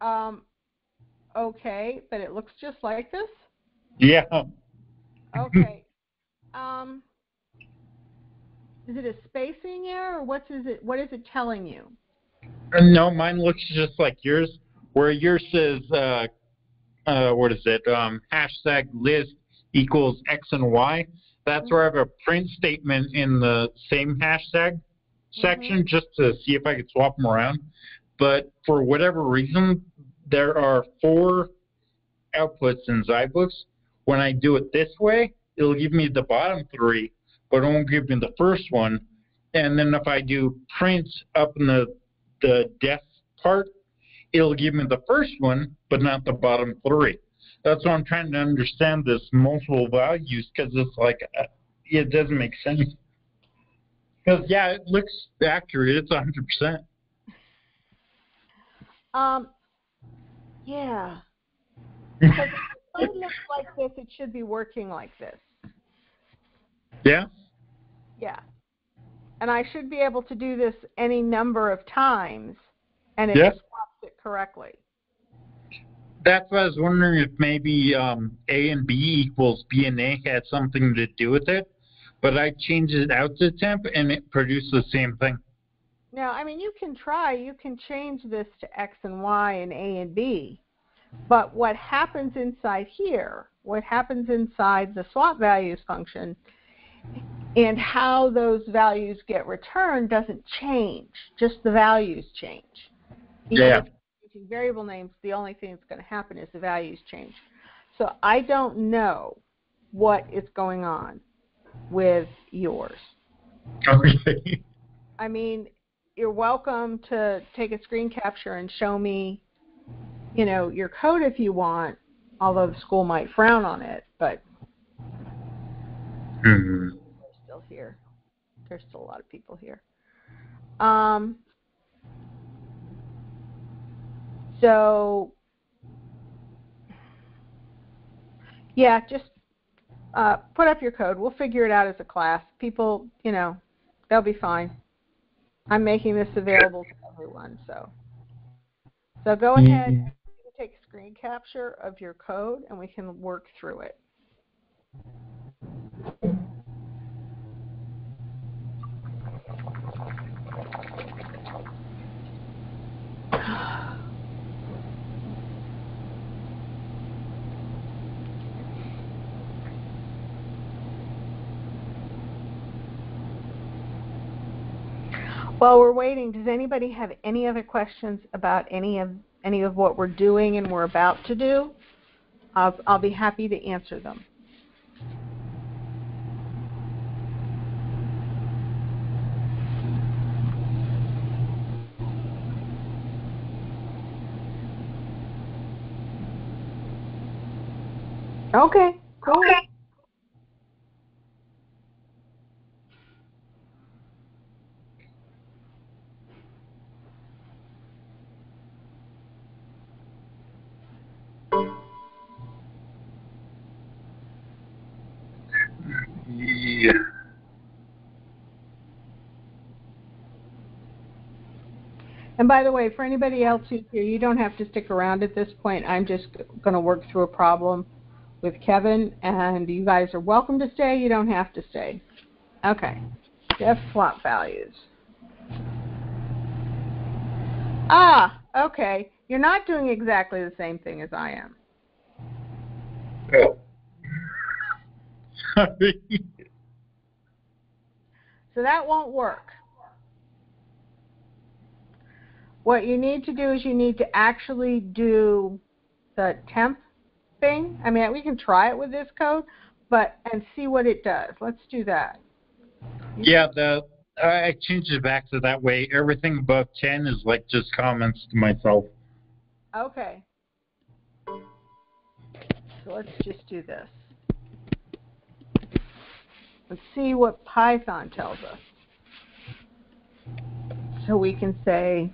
Um. Okay, but it looks just like this. Yeah. Okay. um. Is it a spacing error, or what is it? What is it telling you? No, mine looks just like yours. Where yours says uh, uh, what is it? Um, hashtag list equals X and Y. That's where I have a print statement in the same hashtag section just to see if I could swap them around. But for whatever reason, there are four outputs in ZyBooks. When I do it this way, it'll give me the bottom three, but it won't give me the first one. And then if I do print up in the the def part, it'll give me the first one, but not the bottom three. That's why I'm trying to understand this multiple values because it's like uh, it doesn't make sense. Because yeah, it looks accurate. It's 100 percent. Um, yeah. Because if it looks like this, it should be working like this. Yeah. Yeah. And I should be able to do this any number of times, and it Yeah. It correctly. That's what I was wondering if maybe um, A and B equals B and A had something to do with it. But I changed it out to temp and it produced the same thing. Now, I mean, you can try, you can change this to X and Y and A and B, but what happens inside here, what happens inside the swap values function, and how those values get returned doesn't change, just the values change. Yeah. if variable names, the only thing that's going to happen is the values change. So I don't know what is going on with yours. Okay. I mean, you're welcome to take a screen capture and show me, you know, your code if you want, although the school might frown on it, but hmm they're still here. There's still a lot of people here. Um, so, yeah, just uh, put up your code. We'll figure it out as a class. People, you know, they'll be fine. I'm making this available to everyone, so. So go ahead, you can take a screen capture of your code and we can work through it. While we're waiting, does anybody have any other questions about any of any of what we're doing and we're about to do? I'll, I'll be happy to answer them. Okay, cool. Yeah. By the way, for anybody else who's here, you don't have to stick around at this point. I'm just going to work through a problem with Kevin, and you guys are welcome to stay. You don't have to stay. Okay. Def swap values. Ah, okay. You're not doing exactly the same thing as I am. Oh. Sorry. So that won't work. What you need to do is you need to actually do the temp thing. I mean, we can try it with this code, but and see what it does. Let's do that. yeah, the I changed it back to that way. Everything above ten is like just comments to myself. Okay. So let's just do this. Let's see what Python tells us. So we can say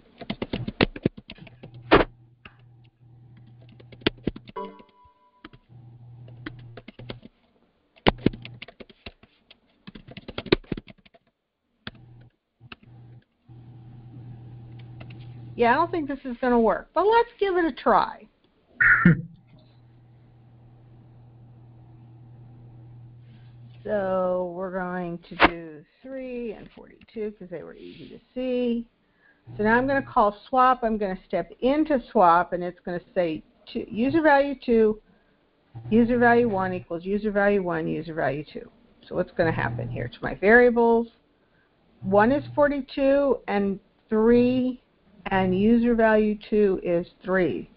Yeah, I don't think this is going to work, but let's give it a try. So we're going to do 3 and 42 because they were easy to see. So now I'm going to call swap. I'm going to step into swap, and it's going to say two, user value 2, user value 1 equals user value 1, user value 2. So what's going to happen here to my variables? 1 is 42 and 3 and user value 2 is 3.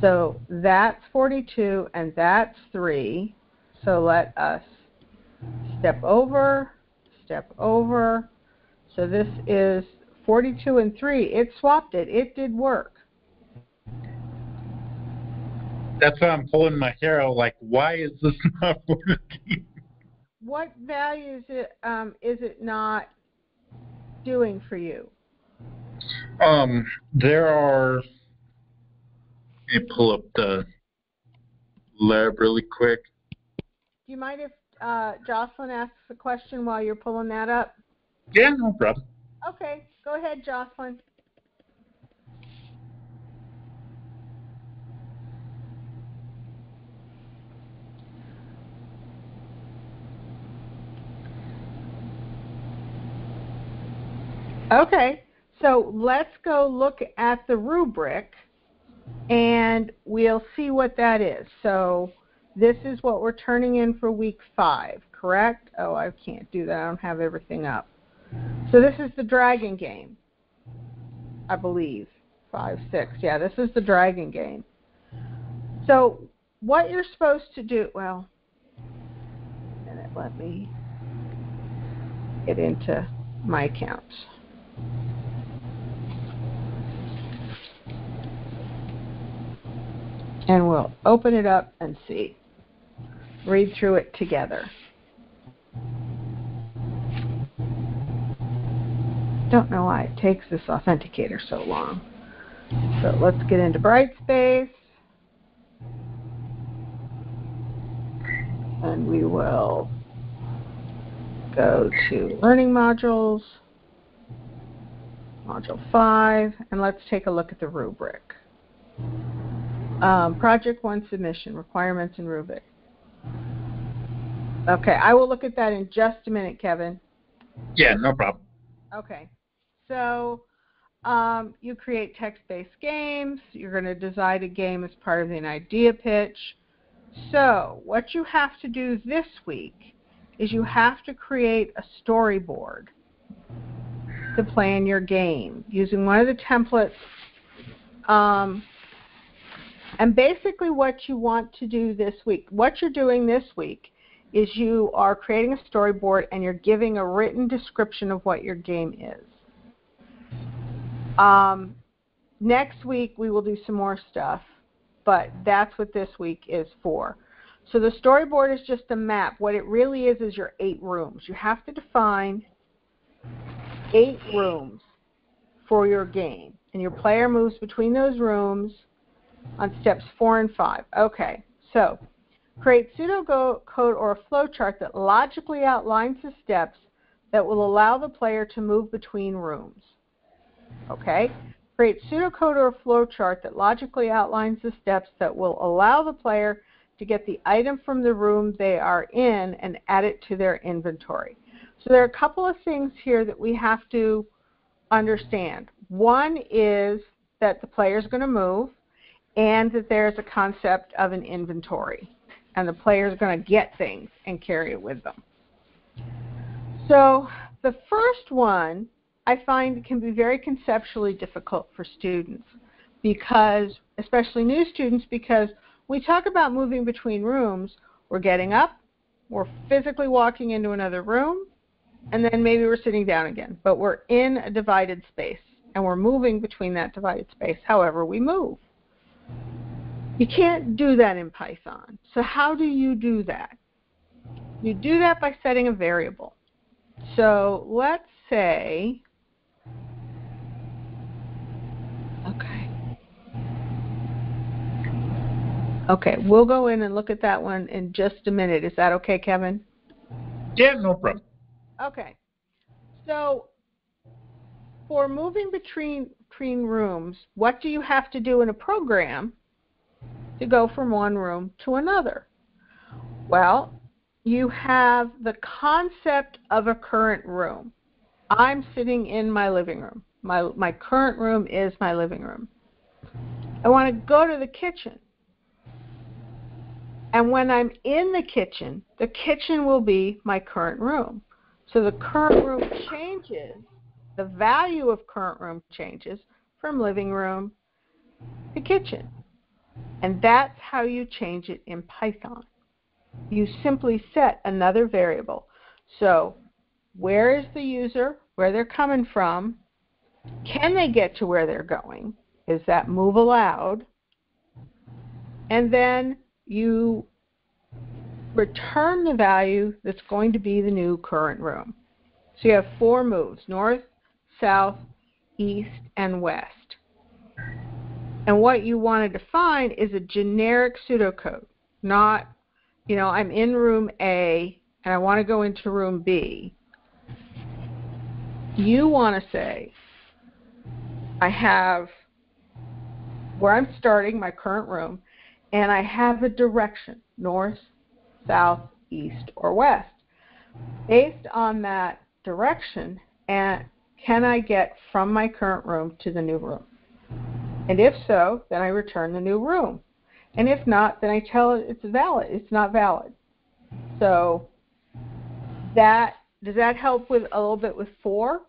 So that's 42 and that's 3. So let us step over, step over. So this is 42 and 3. It swapped it. It did work. That's why I'm pulling my hair out. Like, why is this not working? What value is it, um, is it not doing for you? Um, there are. Let me pull up the lab really quick. Do you mind if uh, Jocelyn asks a question while you're pulling that up? Yeah, no problem. Okay, go ahead, Jocelyn. Okay, so let's go look at the rubric and we'll see what that is. So this is what we're turning in for week five, correct? Oh, I can't do that. I don't have everything up. So this is the dragon game, I believe. Five, six. Yeah, this is the dragon game. So what you're supposed to do, well, let me get into my accounts. And we'll open it up and see. Read through it together. Don't know why it takes this authenticator so long. So let's get into Brightspace. And we will go to Learning Modules, Module 5, and let's take a look at the rubric. Um, project 1 submission, requirements and rubric. Okay, I will look at that in just a minute, Kevin. Yeah, no problem. Okay. So um, you create text-based games. You're going to design a game as part of an idea pitch. So what you have to do this week is you have to create a storyboard to plan your game using one of the templates. Um, and basically what you want to do this week, what you're doing this week is you are creating a storyboard and you're giving a written description of what your game is. Um, next week we will do some more stuff, but that's what this week is for. So the storyboard is just a map. What it really is is your eight rooms. You have to define eight rooms for your game, and your player moves between those rooms on steps four and five. Okay, so create pseudocode or a flowchart that logically outlines the steps that will allow the player to move between rooms. Okay? Create pseudocode or a flowchart that logically outlines the steps that will allow the player to get the item from the room they are in and add it to their inventory. So there are a couple of things here that we have to understand. One is that the player is going to move and that there's a concept of an inventory and the player is going to get things and carry it with them. So the first one I find can be very conceptually difficult for students because, especially new students, because we talk about moving between rooms, we're getting up, we're physically walking into another room, and then maybe we're sitting down again. But we're in a divided space, and we're moving between that divided space however we move. You can't do that in Python. So how do you do that? You do that by setting a variable. So let's say Okay. Okay, we'll go in and look at that one in just a minute. Is that okay, Kevin? Yeah, no problem. Okay. So for moving between between rooms, what do you have to do in a program to go from one room to another? Well, you have the concept of a current room. I'm sitting in my living room. My, my current room is my living room. I want to go to the kitchen. And when I'm in the kitchen, the kitchen will be my current room. So the current room changes, the value of current room changes from living room to kitchen. And that's how you change it in Python. You simply set another variable. So where is the user, where they're coming from, can they get to where they're going? Is that move allowed? And then you return the value that's going to be the new current room. So you have four moves, north, south, east, and west. And what you want to define is a generic pseudocode, not, you know, I'm in room A and I want to go into room B. You want to say, I have where I'm starting, my current room, and I have a direction, north, south, east, or west. Based on that direction, and can I get from my current room to the new room? And if so, then I return the new room. And if not, then I tell it it's valid. It's not valid. So that does that help with a little bit with four?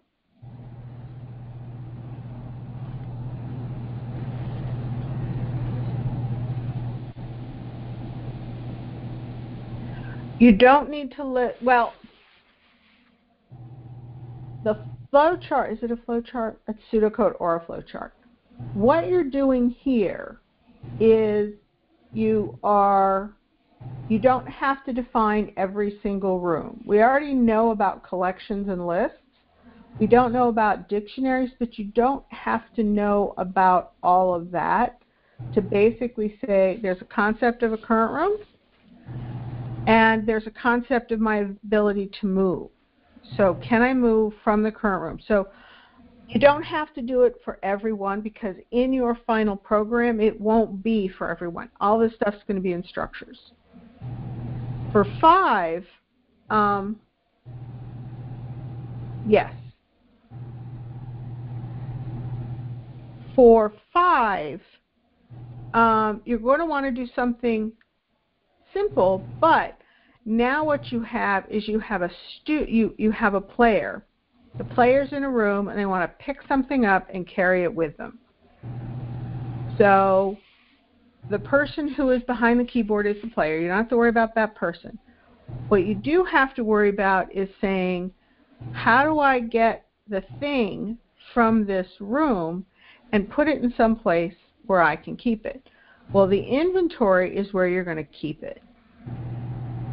You don't need to let, well, the flow chart, is it a flow chart? A pseudocode or a flow chart. What you're doing here is you are, you don't have to define every single room. We already know about collections and lists. We don't know about dictionaries, but you don't have to know about all of that to basically say there's a concept of a current room and there's a concept of my ability to move. So can I move from the current room? So you don't have to do it for everyone because in your final program it won't be for everyone. All this stuff's going to be in structures. For five, um, yes. For five, um, you're going to want to do something simple, but now what you have is you have a stu- you, you have a player. The player's in a room and they want to pick something up and carry it with them. So the person who is behind the keyboard is the player. You don't have to worry about that person. What you do have to worry about is saying, how do I get the thing from this room and put it in some place where I can keep it? Well, the inventory is where you're going to keep it.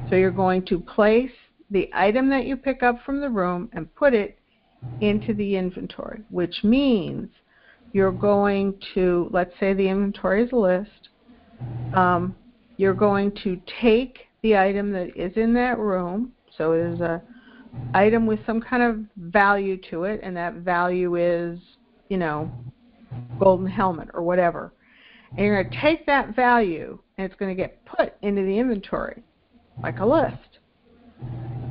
So you're going to place the item that you pick up from the room and put it into the inventory, which means you're going to, let's say the inventory is a list, um, you're going to take the item that is in that room, so it is a item with some kind of value to it, and that value is, you know, golden helmet or whatever. And you're going to take that value and it's going to get put into the inventory like a list.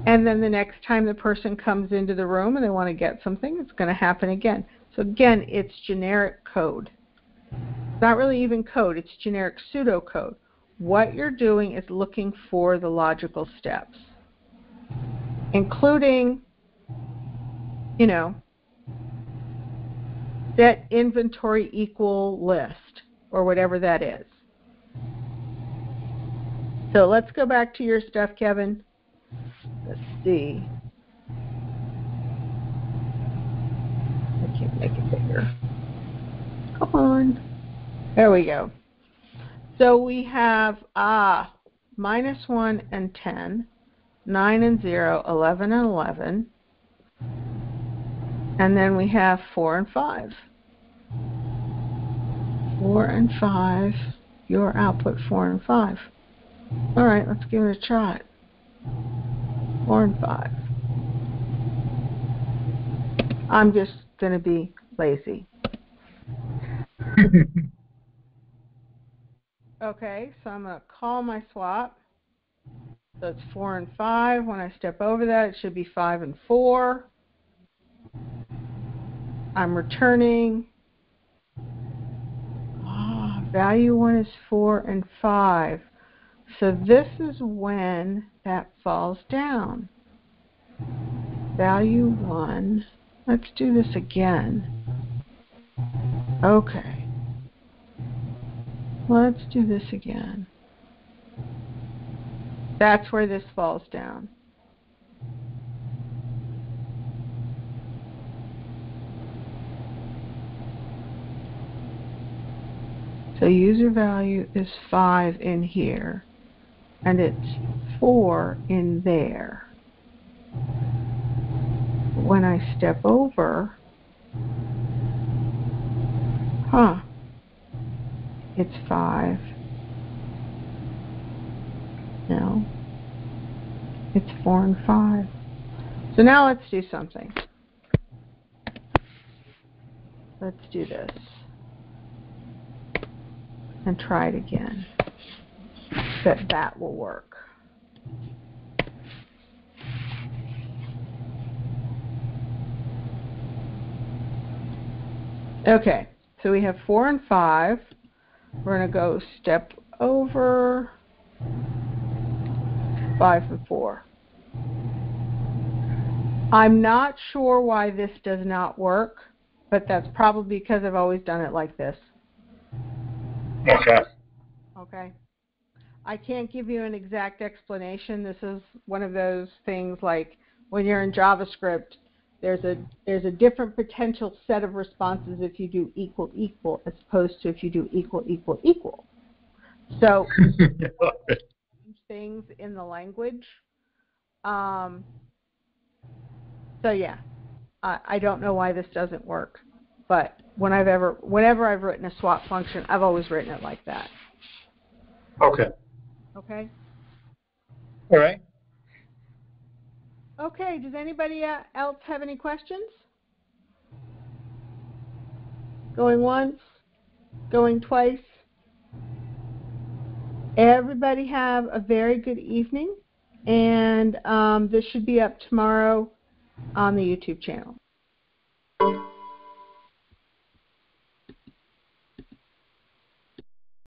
And then the next time the person comes into the room and they want to get something, it's going to happen again. So again, it's generic code. It's not really even code, it's generic pseudocode. What you're doing is looking for the logical steps, including, you know, set inventory equal list or whatever that is. So let's go back to your stuff, Kevin. See. I can't make it bigger. Come on. There we go. So we have ah, minus 1 and 10, 9 and 0, 11 and 11, and then we have 4 and 5. 4 and 5, your output 4 and 5. All right, let's give it a try. 4 and 5. I'm just going to be lazy. okay, so I'm going to call my swap. So it's 4 and 5. When I step over that, it should be 5 and 4. I'm returning ah, value one is 4 and 5. So this is when that falls down. Value 1. Let's do this again. Okay. Let's do this again. That's where this falls down. So user value is 5 in here, and it's 4 in there. When I step over, huh, it's 5. No, it's 4 and 5. So now let's do something. Let's do this and try it again. That that will work. Okay, so we have four and five. We're going to go step over five and four. I'm not sure why this does not work, but that's probably because I've always done it like this. Okay. Okay. I can't give you an exact explanation. This is one of those things like when you're in JavaScript, there's a there's a different potential set of responses if you do equal equal as opposed to if you do equal equal equal. So things in the language. Um, so yeah, I, I don't know why this doesn't work, but when I've ever whenever I've written a swap function, I've always written it like that. okay. Okay. All right. Okay. Does anybody uh, else have any questions? Going once, going twice. Everybody have a very good evening, and um, this should be up tomorrow on the YouTube channel.